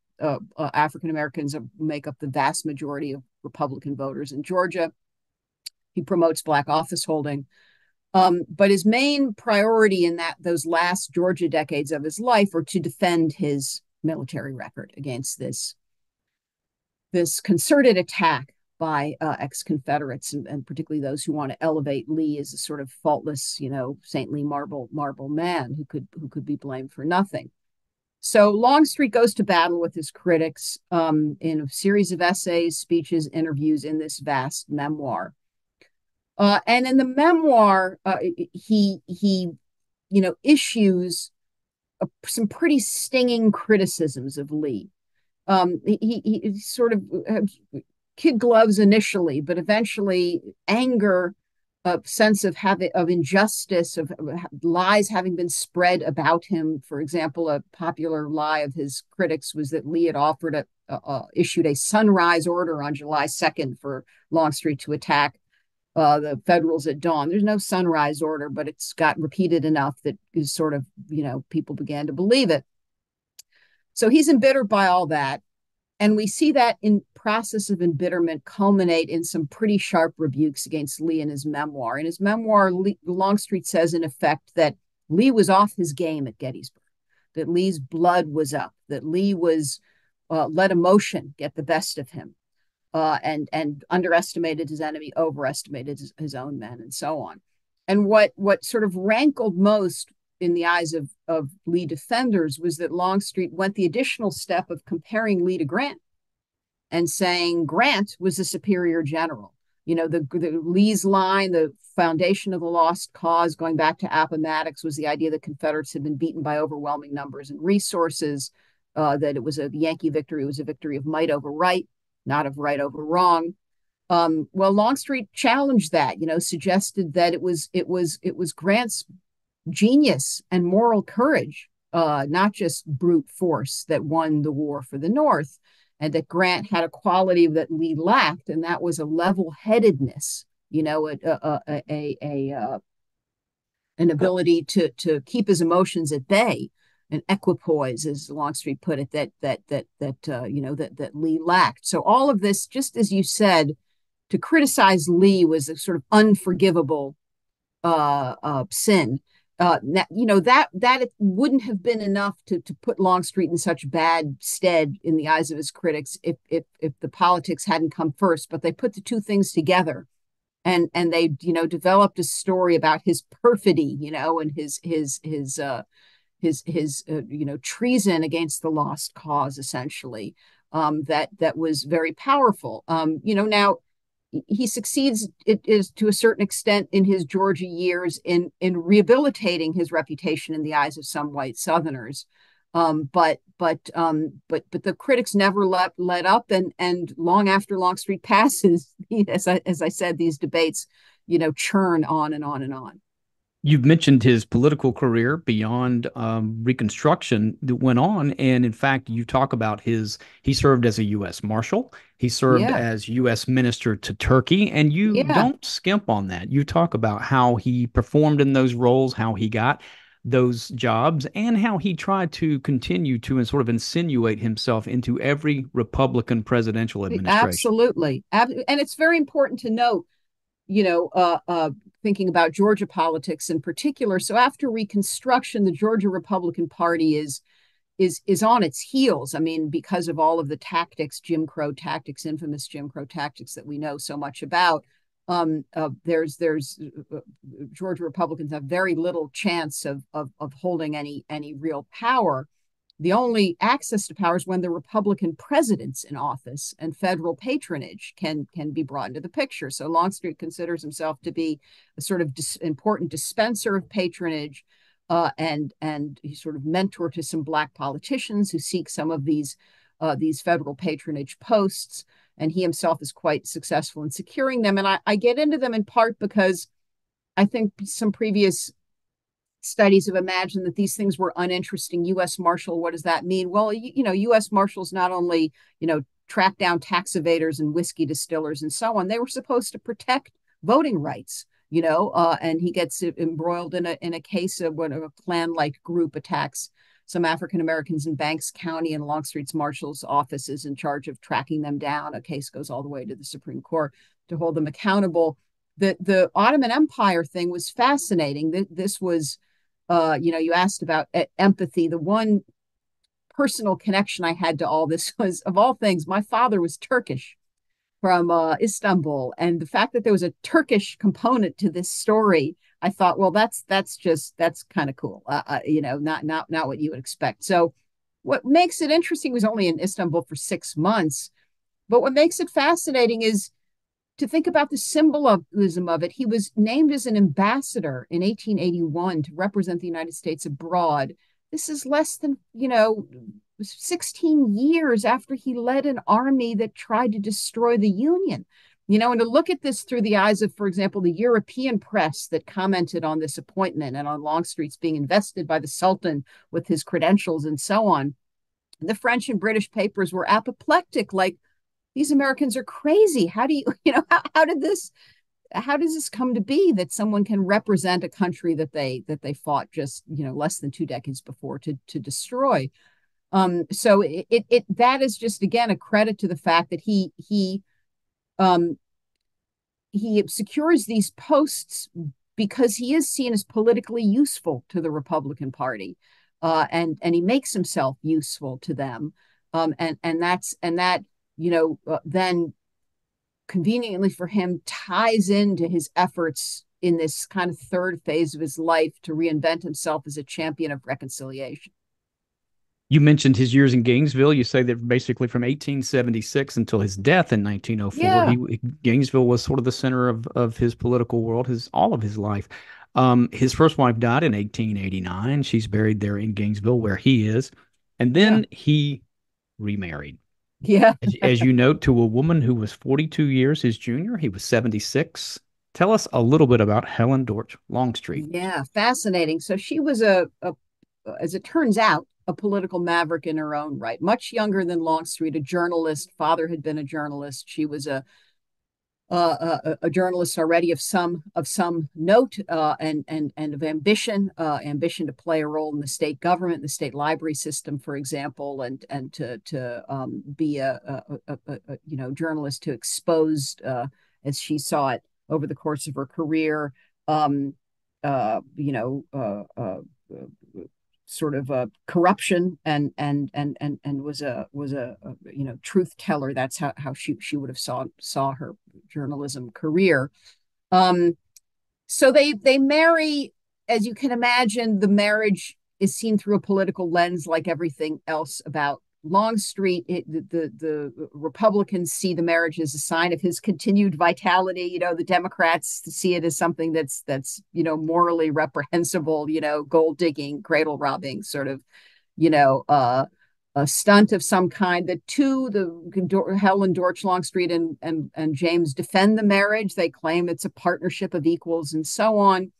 African Americans make up the vast majority of Republican voters in Georgia he promotes black office holding. Um, but his main priority in that those last Georgia decades of his life are to defend his military record against this this concerted attack by uh, ex-Confederates and, and, particularly those who want to elevate Lee as a sort of faultless, you know, saintly marble marble man who could who could be blamed for nothing. So Longstreet goes to battle with his critics um, in a series of essays, speeches, interviews in this vast memoir. Uh, and in the memoir, uh, he he, you know, issues a, some pretty stinging criticisms of Lee. Um, he, he sort of kid gloves initially, but eventually anger, a sense of having of injustice, of, lies having been spread about him. For example, a popular lie of his critics was that Lee had offered a, issued a sunrise order on July second for Longstreet to attack uh, the Federals at dawn. There's no sunrise order, but it's got repeated enough that is sort of, you know, people began to believe it. So he's embittered by all that. And we see that in process of embitterment culminate in some pretty sharp rebukes against Lee in his memoir. In his memoir, Lee, Longstreet says, in effect, that Lee was off his game at Gettysburg, that Lee's blood was up, that Lee was uh, let emotion get the best of him, uh, and and underestimated his enemy, overestimated his, his, own men, and so on. And what what sort of rankled most in the eyes of of Lee defenders was that Longstreet went the additional step of comparing Lee to Grant, and saying Grant was a superior general. You know, the, the Lee's line, the foundation of the lost cause, going back to Appomattox, was the idea that Confederates had been beaten by overwhelming numbers and resources. Uh, that it was a Yankee victory, it was a victory of might over right not of right over wrong. Um, well, Longstreet challenged that, you know, suggested that it was it was it was Grant's genius and moral courage, uh, not just brute force, that won the war for the North, and that Grant had a quality that Lee lacked, and that was a level-headedness, you know, a a a, a, a uh, an ability to to keep his emotions at bay an equipoise, as Longstreet put it, that that that that uh, you know that that Lee lacked. So all of this, just as you said, to criticize Lee was a sort of unforgivable uh, uh, sin. uh, you know that that wouldn't have been enough to to put Longstreet in such bad stead in the eyes of his critics if if if the politics hadn't come first. But they put the two things together, and and they you know developed a story about his perfidy, you know, and his his his uh, his his uh, you know treason against the lost cause, essentially. Um, that that was very powerful. Um, you know now he succeeds it is to a certain extent in his Georgia years in in rehabilitating his reputation in the eyes of some white Southerners. Um, but but um, but but the critics never let let up, and and long after Longstreet passes, as I as I said, these debates, you know, churn on and on and on. You've mentioned his political career beyond um, Reconstruction that went on, and in fact, you talk about his. He served as a U.S. Marshal. He served yeah. as U.S. Minister to Turkey, and you yeah. don't skimp on that. You talk about how he performed in those roles, how he got those jobs, and how he tried to continue to and sort of insinuate himself into every Republican presidential administration. Absolutely, and it's very important to note you know, uh, uh, thinking about Georgia politics in particular. So after Reconstruction, the Georgia Republican Party is is is on its heels. I mean, because of all of the tactics, Jim Crow tactics, infamous Jim Crow tactics that we know so much about. Um, uh, there's there's uh, uh Georgia Republicans have very little chance of, of of holding any any real power the only access to power is when the Republican president's in office and federal patronage can can be brought into the picture. So Longstreet considers himself to be a sort of dis- important dispenser of patronage, uh, and and he's sort of mentor to some black politicians who seek some of these uh, these federal patronage posts. And he himself is quite successful in securing them. And I, I get into them in part because I think some previous studies have imagined that these things were uninteresting. U.S. Marshal, what does that mean? Well, you, you know, U.S. Marshals not only, you know, track down tax evaders and whiskey distillers and so on, they were supposed to protect voting rights. You know, uh, and he gets embroiled in a in a case of when a Klan-like group attacks some African Americans in Banks County, and Longstreet's marshal's office is in charge of tracking them down. A case goes all the way to the Supreme Court to hold them accountable. The the Ottoman Empire thing was fascinating. This was uh, you know, you asked about empathy. The one personal connection I had to all this was, of all things, my father was Turkish from uh, Istanbul, and the fact that there was a Turkish component to this story, I thought, well, that's that's just that's kind of cool. Uh, uh, you know, not not not what you would expect. So, what makes it interesting was only in Istanbul for six months, but what makes it fascinating is to think about the symbolism of it, he was named as an ambassador in 1881 to represent the United States abroad. This is less than, you know, 16 years after he led an army that tried to destroy the Union. You know, and to look at this through the eyes of, for example, the European press that commented on this appointment and on Longstreet's being invested by the Sultan with his credentials and so on. The French and British papers were apoplectic, like, these Americans are crazy. How do you, you know, how, how did this, how does this come to be that someone can represent a country that they that they fought just you know less than two decades before to to destroy? Um, so it, it, it that is just again a credit to the fact that he he um, he secures these posts because he is seen as politically useful to the Republican Party, uh, and and he makes himself useful to them, um, and and that's and that you know, uh, then conveniently for him ties into his efforts in this kind of third phase of his life to reinvent himself as a champion of reconciliation. You mentioned his years in Gainesville. You say that basically from 1876 until his death in 1904, yeah. he, Gainesville was sort of the center of, of his political world, his all of his life. Um, his first wife died in 1889. She's buried there in Gainesville, where he is, and then yeah. he remarried. Yeah. as, as, you note, to a woman who was 42 years his junior, he was 76. Tell us a little bit about Helen Dortch Longstreet. Yeah, fascinating. So she was a, a as it turns out, a political maverick in her own right, much younger than Longstreet, a journalist. Father had been a journalist. She was a a, a, journalist already of some of some note uh, and and and of ambition, uh, ambition to play a role in the state government, the state library system, for example, and and to to um, be a, a, a, you know journalist who exposed, uh, as she saw it over the course of her career, um, uh, you know, uh, uh, sort of a corruption and and and and and was a was a, a, you know truth teller. That's how how she she would have saw saw her journalism career. Um, so they they marry, as you can imagine, the marriage is seen through a political lens, like everything else about Longstreet, the, the, the Republicans see the marriage as a sign of his continued vitality. You know, the Democrats see it as something that's that's you know morally reprehensible. You know, gold digging, cradle robbing, sort of, you know, uh, a stunt of some kind. The two, the Helen Dortch Longstreet and and and James defend the marriage. They claim it's a partnership of equals and so on.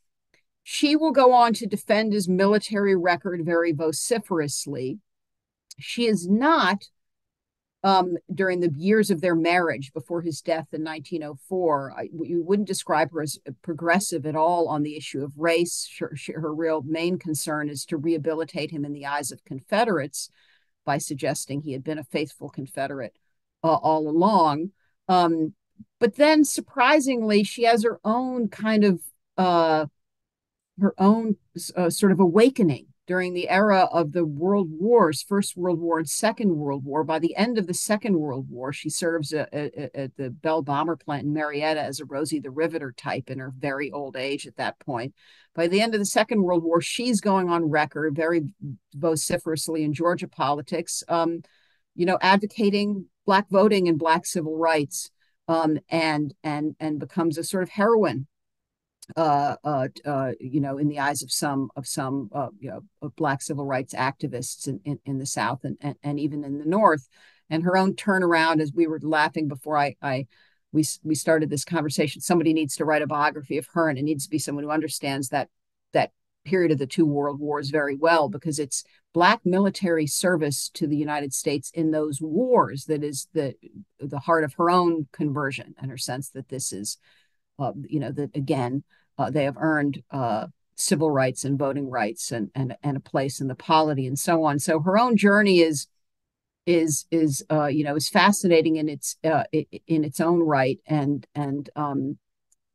She will go on to defend his military record very vociferously she is not um, during the years of their marriage before his death in 1904. I, you wouldn't describe her as progressive at all on the issue of race. Her, her, real main concern is to rehabilitate him in the eyes of Confederates by suggesting he had been a faithful Confederate uh, all along. Um, but then, surprisingly, she has her own kind of uh, her own uh, sort of awakening during the era of the world wars, First World War and Second World War. By the end of the Second World War, she serves at, at the Bell Bomber Plant in Marietta as a Rosie the Riveter type in her very old age at that point. By the end of the Second World War, she's going on record very vociferously in Georgia politics, um, you know, advocating Black voting and Black civil rights. Um, and and and becomes a sort of heroine uh, uh, uh, you know, in the eyes of some of some uh, you know, black civil rights activists in, in, in the South and, and, and even in the North, and her own turnaround. As we were laughing before I, I we we started this conversation, somebody needs to write a biography of her, and it needs to be someone who understands that that period of the two world wars very well because it's black military service to the United States in those wars that is the the heart of her own conversion and her sense that this is uh, you know that again uh, they have earned uh, civil rights and voting rights and, and and a place in the polity and so on. So her own journey is is is uh, you know is fascinating in its uh, in its own right and and um,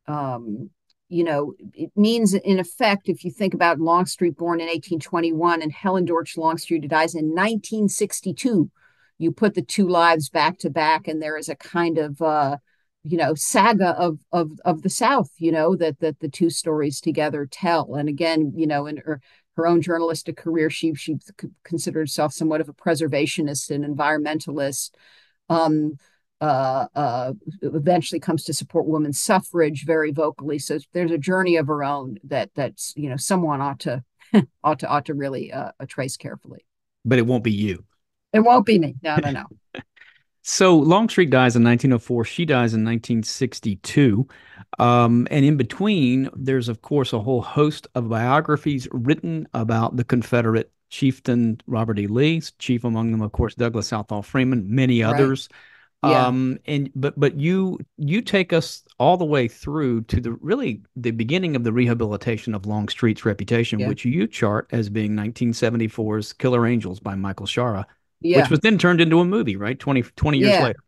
um, you know it means in effect if you think about Longstreet born in 1821 and Helen Dortch Longstreet dies in 1962 you put the two lives back to back and there is a kind of uh, you know saga of of of the south you know that that the two stories together tell and again you know in her her own journalistic career she she considered herself somewhat of a preservationist and environmentalist um uh, uh, eventually comes to support women's suffrage very vocally. So there's a journey of her own that that's you know someone ought to ought to ought to really uh, trace carefully. But it won't be you. It won't be me. No, no, no. So Longstreet dies in 1904. She dies in 1962. Um, and in between, there's, of course, a whole host of biographies written about the Confederate chieftain Robert E. Lee, chief among them, of course, Douglas Southall Freeman, many others. Right. Yeah. Um, and but but you you take us all the way through to the really the beginning of the rehabilitation of Longstreet's reputation, yeah. which you chart as being 1974's Killer Angels by Michael Shaara yeah. which was then turned into a movie, right? 20, 20 years yeah. later.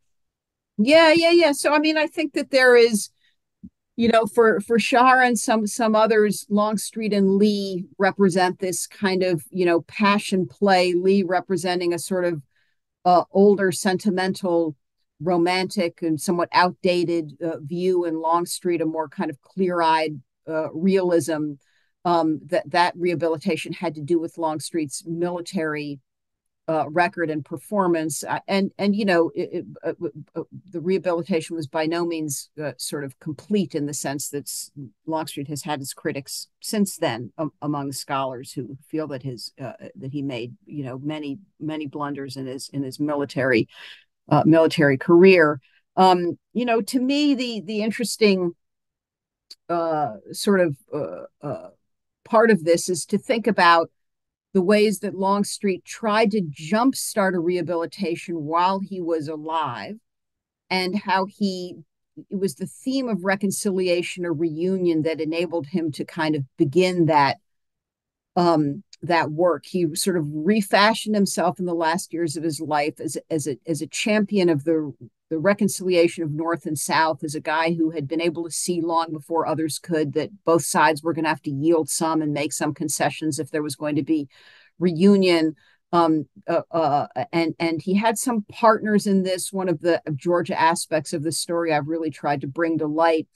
Yeah, yeah, yeah. So I mean, I think that there is, you know, for for Shaara and some some others, Longstreet and Lee represent this kind of you know passion play. Lee representing a sort of uh, older, sentimental, romantic, and somewhat outdated uh, view, and Longstreet a more kind of clear eyed uh, realism. Um, that that rehabilitation had to do with Longstreet's military uh, record and performance, uh, and and you know it, it, uh, uh the rehabilitation was by no means uh, sort of complete in the sense that Longstreet has had his critics since then um, among scholars who feel that his that he made you know many many blunders in his in his military military career. Um, you know, to me the the interesting sort of part of this is to think about the ways that Longstreet tried to jumpstart a rehabilitation while he was alive, and how he it was the theme of reconciliation or reunion that enabled him to kind of begin that um, that work. He sort of refashioned himself in the last years of his life as as a as a champion of the the reconciliation of North and South as a guy who had been able to see long before others could that both sides were going to have to yield some and make some concessions if there was going to be reunion. Um, uh, uh, and and he had some partners in this. One of the Georgia aspects of the story I've really tried to bring to light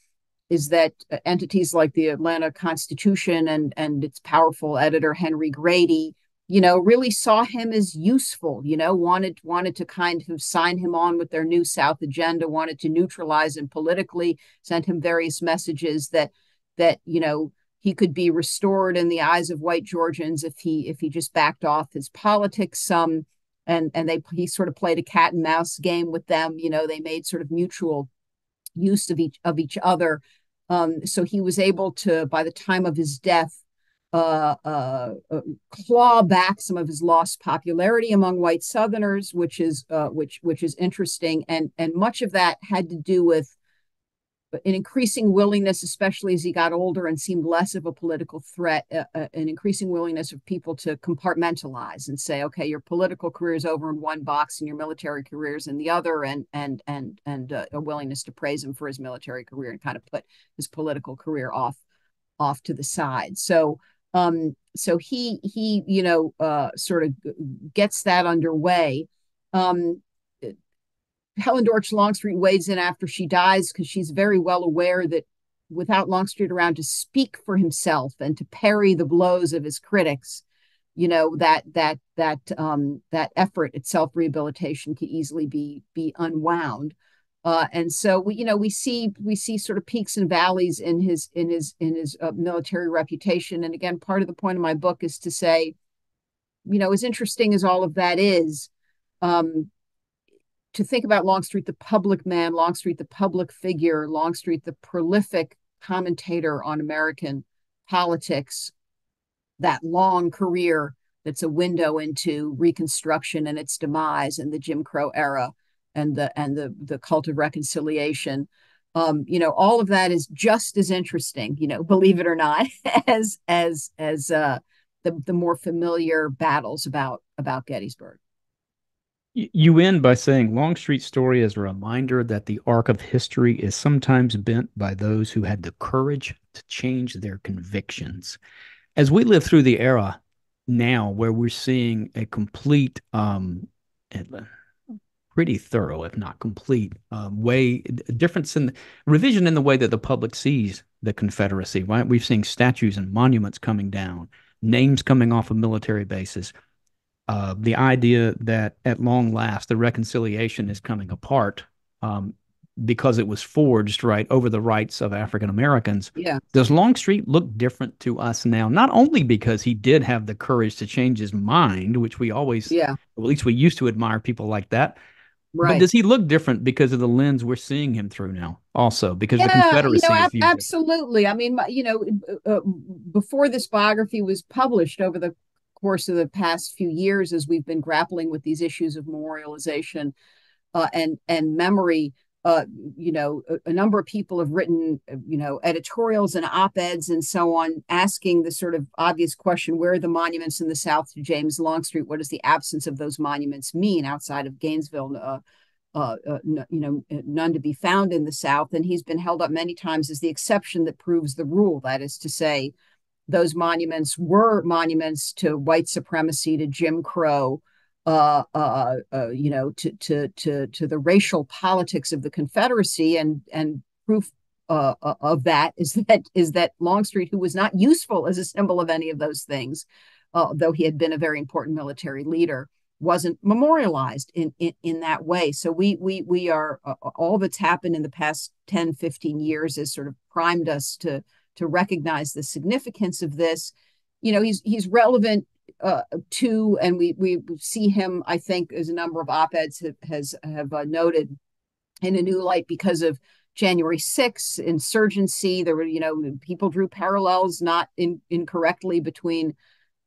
is that entities like the Atlanta Constitution and and its powerful editor Henry Grady you know, really saw him as useful, you know, wanted wanted to kind of sign him on with their new South agenda, wanted to neutralize him politically, sent him various messages that that, you know, he could be restored in the eyes of white Georgians if he if he just backed off his politics some and and they he sort of played a cat and mouse game with them, you know, they made sort of mutual use of each of each other. Um, so he was able to, by the time of his death, uh, uh, uh, claw back some of his lost popularity among white Southerners, which is uh, which which is interesting, and and much of that had to do with an increasing willingness, especially as he got older and seemed less of a political threat, uh, uh, an increasing willingness of people to compartmentalize and say, okay, your political career is over in one box and your military career is in the other, and and and and a willingness to praise him for his military career and kind of put his political career off off to the side. So um, so he he you know uh, sort of gets that underway. Um, Helen Dortch Longstreet wades in after she dies because she's very well aware that without Longstreet around to speak for himself and to parry the blows of his critics, you know that that that um, that effort at self rehabilitation could easily be be unwound. Uh, and so we, you know, we see we see sort of peaks and valleys in his in his in his uh, military reputation. And again, part of the point of my book is to say, you know, as interesting as all of that is, um, to think about Longstreet, the public man, Longstreet, the public figure, Longstreet, the prolific commentator on American politics, that long career that's a window into Reconstruction and its demise and the Jim Crow era and the and the the cult of reconciliation. Um, you know all of that is just as interesting you know believe it or not as as as uh, the the more familiar battles about about gettysburg. You end by saying longstreet's story is a reminder that the arc of history is sometimes bent by those who had the courage to change their convictions. As we live through the era now where we're seeing a complete um, pretty thorough, if not complete, um, way difference in revision in the way that the public sees the Confederacy. Right, we've seen statues and monuments coming down, names coming off of military bases. Uh, the idea that at long last the reconciliation is coming apart um, because it was forged right over the rights of African Americans. Yeah. Does Longstreet look different to us now? Not only because he did have the courage to change his mind, which we always, yeah, at least we used to admire people like that, Right. But does he look different because of the lens we're seeing him through now? Also, because yeah, the Confederacy. You know, ab- absolutely. I mean, you know, uh, uh, before this biography was published over the course of the past few years, as we've been grappling with these issues of memorialization uh, and and memory, uh, you know, a, a, number of people have written, uh, you know, editorials and op-eds and so on, asking the sort of obvious question: Where are the monuments in the South to James Longstreet? What does the absence of those monuments mean outside of Gainesville? Uh, uh, uh, you know, none to be found in the South, and he's been held up many times as the exception that proves the rule. That is to say, those monuments were monuments to white supremacy, to Jim Crow, uh, uh, uh, you know, to, to, to, to the racial politics of the Confederacy. And, and proof uh, uh, of that is that, is that Longstreet, who was not useful as a symbol of any of those things, uh, though he had been a very important military leader, wasn't memorialized in, in, in that way. So we, we, we are, all that's happened in the past 10, 15 years has sort of primed us to, to recognize the significance of this. You know, he's, he's relevant uh, to, and we we see him, I think, as a number of op-eds have, has have uh, noted, in a new light because of January 6th insurgency. There were, you know, people drew parallels not in, incorrectly between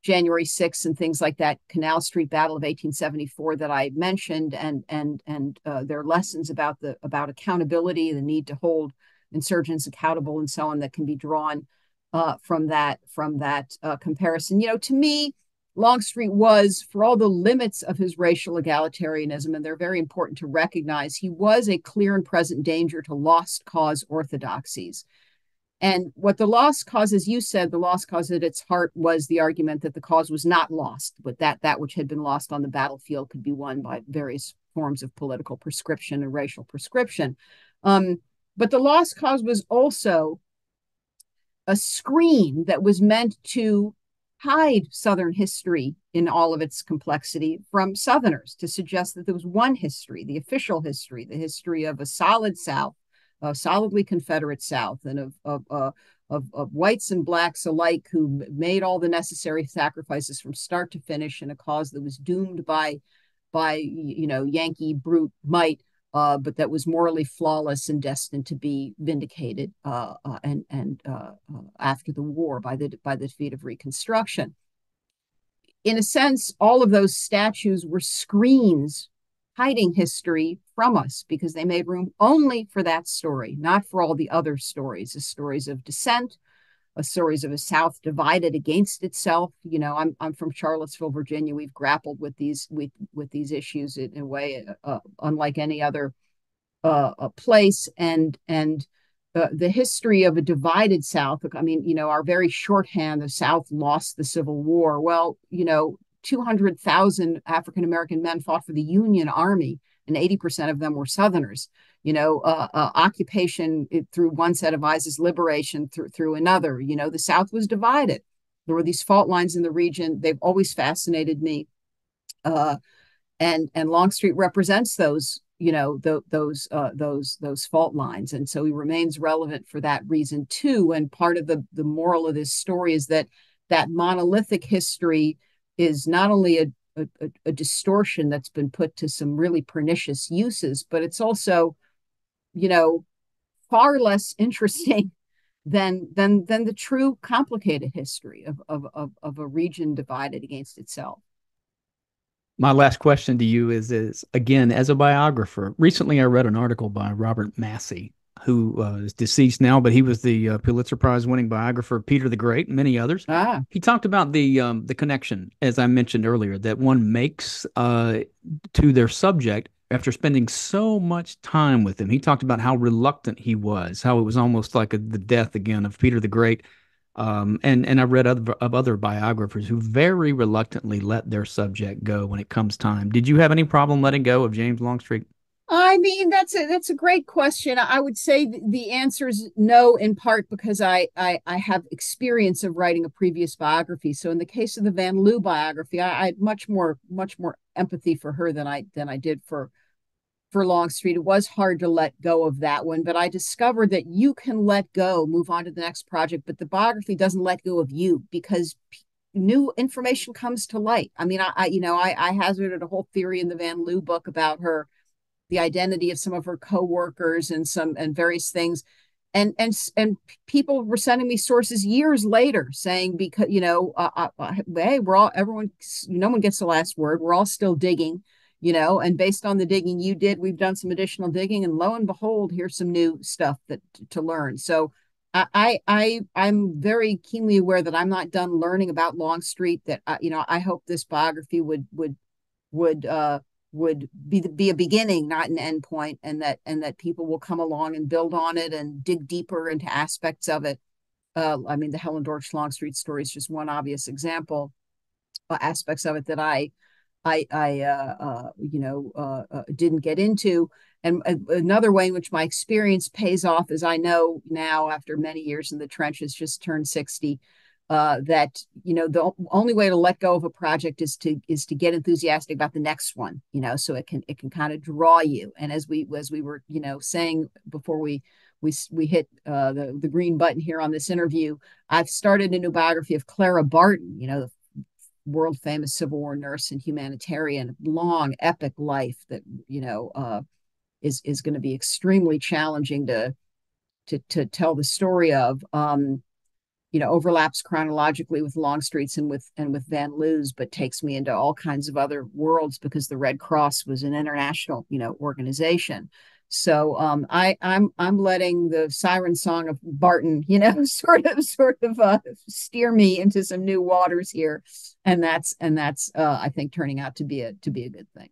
January 6th and things like that Canal Street Battle of 1874 that I mentioned, and and and uh, there are lessons about the about accountability, the need to hold insurgents accountable, and so on that can be drawn uh, from that from that uh, comparison. You know, to me, Longstreet was, for all the limits of his racial egalitarianism, and they're very important to recognize, he was a clear and present danger to lost cause orthodoxies. And what the lost cause, as you said, the lost cause at its heart was the argument that the cause was not lost, but that that which had been lost on the battlefield could be won by various forms of political prescription and racial prescription. Um, but the lost cause was also a screen that was meant to hide Southern history in all of its complexity from Southerners to suggest that there was one history, the official history, the history of a solid South, a solidly Confederate South, and of, of, uh, of, of whites and blacks alike who made all the necessary sacrifices from start to finish in a cause that was doomed by, by you know, Yankee brute might uh, but that was morally flawless and destined to be vindicated uh, uh, and and uh, uh, after the war by the by the defeat of Reconstruction. In a sense, all of those statues were screens hiding history from us because they made room only for that story, not for all the other stories, the stories of dissent, a series of a South divided against itself. You know, I'm I'm from Charlottesville, Virginia. We've grappled with these with with these issues in, in a way uh, unlike any other uh, place, and and uh, the history of a divided South. I mean, you know, our very shorthand, the South lost the Civil War. Well, you know, 200,000 African American men fought for the Union Army, and 80% of them were Southerners you know, uh, uh, occupation through one set of eyes is liberation through through another. You know, the South was divided. There were these fault lines in the region. They've always fascinated me, uh, and and Longstreet represents those. You know, th- those uh, those those fault lines, and so he remains relevant for that reason too. And part of the the moral of this story is that that monolithic history is not only a a, a, distortion that's been put to some really pernicious uses, but it's also you know, far less interesting than than than the true complicated history of of of, of a region divided against itself. My last question to you is is again as a biographer. Recently, I read an article by Robert Massie, who uh, is deceased now, but he was the uh, Pulitzer Prize winning biographer of Peter the Great and many others. Ah. He talked about the um, the connection, as I mentioned earlier, that one makes uh, to their subject after spending so much time with him. He talked about how reluctant he was, how it was almost like a, the death again of Peter the Great. Um, and and I read other, of other biographers who very reluctantly let their subject go when it comes time. Did you have any problem letting go of James Longstreet? I mean, that's a that's a great question. I would say the answer is no, in part because I, I, I have experience of writing a previous biography. So in the case of the Van Lew biography, I, I had much more much more empathy for her than I than I did for for Longstreet. It was hard to let go of that one, but I discovered that you can let go, move on to the next project, but the biography doesn't let go of you because new information comes to light. I mean, I, I you know, I, I hazarded a whole theory in the Van Lew book about her, the identity of some of her coworkers and some and various things. And and and people were sending me sources years later saying because you know uh, uh, uh hey we're all everyone no one gets the last word we're all still digging you know and based on the digging you did we've done some additional digging and lo and behold here's some new stuff that to learn. So i i i'm very keenly aware that i'm not done learning about longstreet that uh, you know i hope this biography would would would uh would be the, be a beginning not an end point and that and that people will come along and build on it and dig deeper into aspects of it. Uh, i mean the helen Dortch longstreet story is just one obvious example uh, aspects of it that i I, I uh, uh, you know, uh, uh didn't get into. And another way in which my experience pays off is I know now, after many years in the trenches, just turned 60, uh, that you know the only way to let go of a project is to is to get enthusiastic about the next one. You know, so it can it can kind of draw you. And as we as we were you know saying before we we we hit uh, the the green button here on this interview. I've started a new biography of Clara Barton, you know, the world famous Civil War nurse and humanitarian, long epic life that you know uh, is is going to be extremely challenging to to to tell the story of. Um, you know, overlaps chronologically with Longstreet's and with and with Van Lew's, but takes me into all kinds of other worlds because the Red Cross was an international, you know, organization. So um, I, I'm I'm letting the siren song of Barton, you know, sort of sort of uh, steer me into some new waters here, and that's and that's uh, I think turning out to be a to be a good thing.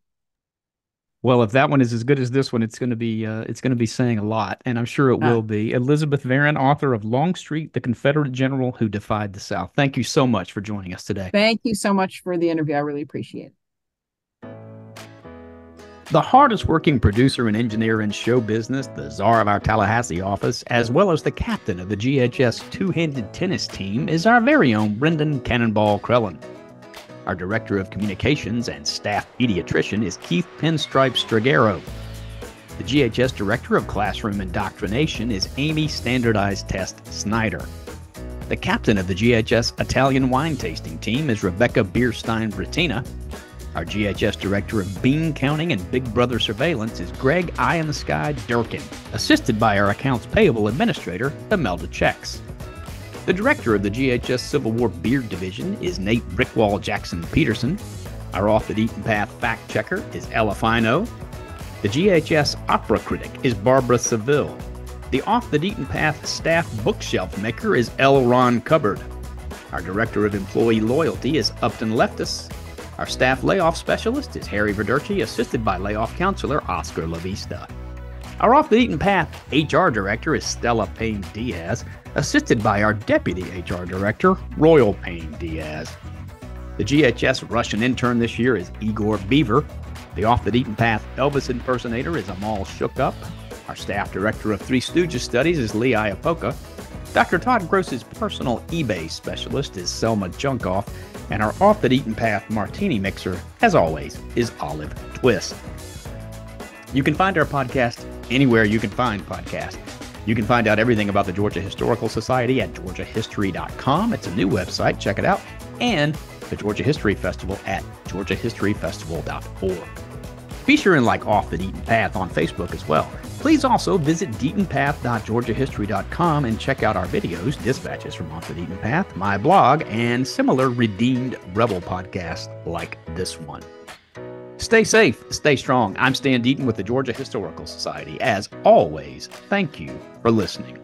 Well, if that one is as good as this one, it's going to be uh, it's going to be saying a lot, and I'm sure it uh, will be. Elizabeth Varon, author of Longstreet, the Confederate General Who Defied the South. Thank you so much for joining us today. Thank you so much for the interview. I really appreciate it. The hardest working producer and engineer in show business, the czar of our Tallahassee office, as well as the captain of the GHS two handed tennis team, is our very own Brendan Cannonball Crellin. Our Director of Communications and Staff Pediatrician is Keith Pinstripe Stragero. The GHS Director of Classroom Indoctrination is Amy Standardized Test Snyder. The captain of the GHS Italian wine tasting team is Rebecca Bierstein Brittina. Our GHS Director of Bean Counting and Big Brother Surveillance is Greg Eye in the Sky Durkin, assisted by our Accounts Payable Administrator, Imelda Checks. The director of the GHS Civil War Beard Division is Nate Brickwall Jackson Peterson. Our Off the Deaton Path fact checker is Ella Fino. The GHS opera critic is Barbara Seville. The Off the Deaton Path staff bookshelf maker is L. Ron Cupboard. Our Director of Employee Loyalty is Upton Leftis. Our staff layoff specialist is Harry Verderci, assisted by layoff counselor Oscar Lavista. Our Off the Deaton Path HR Director is Stella Payne Diaz assisted by our Deputy HR Director, Royal Payne Diaz. The GHS Russian intern this year is Igor Beaver. The Off the Deaton Path Elvis impersonator is Amal Shookup. Our staff director of Three Stooges Studies is Lee Iapolka. Dr. Todd Gross's personal eBay specialist is Selma Junkoff. And our Off the Deaton Path martini mixer, as always, is Olive Twist. You can find our podcast anywhere you can find podcasts. You can find out everything about the Georgia Historical Society at georgiahistory.com. It's a new website, check it out. And the Georgia History Festival at georgiahistoryfestival.org. Be sure and like Off the Deaton Path on Facebook as well. Please also visit deatonpath.georgiahistory.com and check out our videos, dispatches from Off the Deaton Path, my blog, and similar redeemed Rebel podcasts like this one. Stay safe, stay strong. I'm Stan Deaton with the Georgia Historical Society. As always, thank you for listening.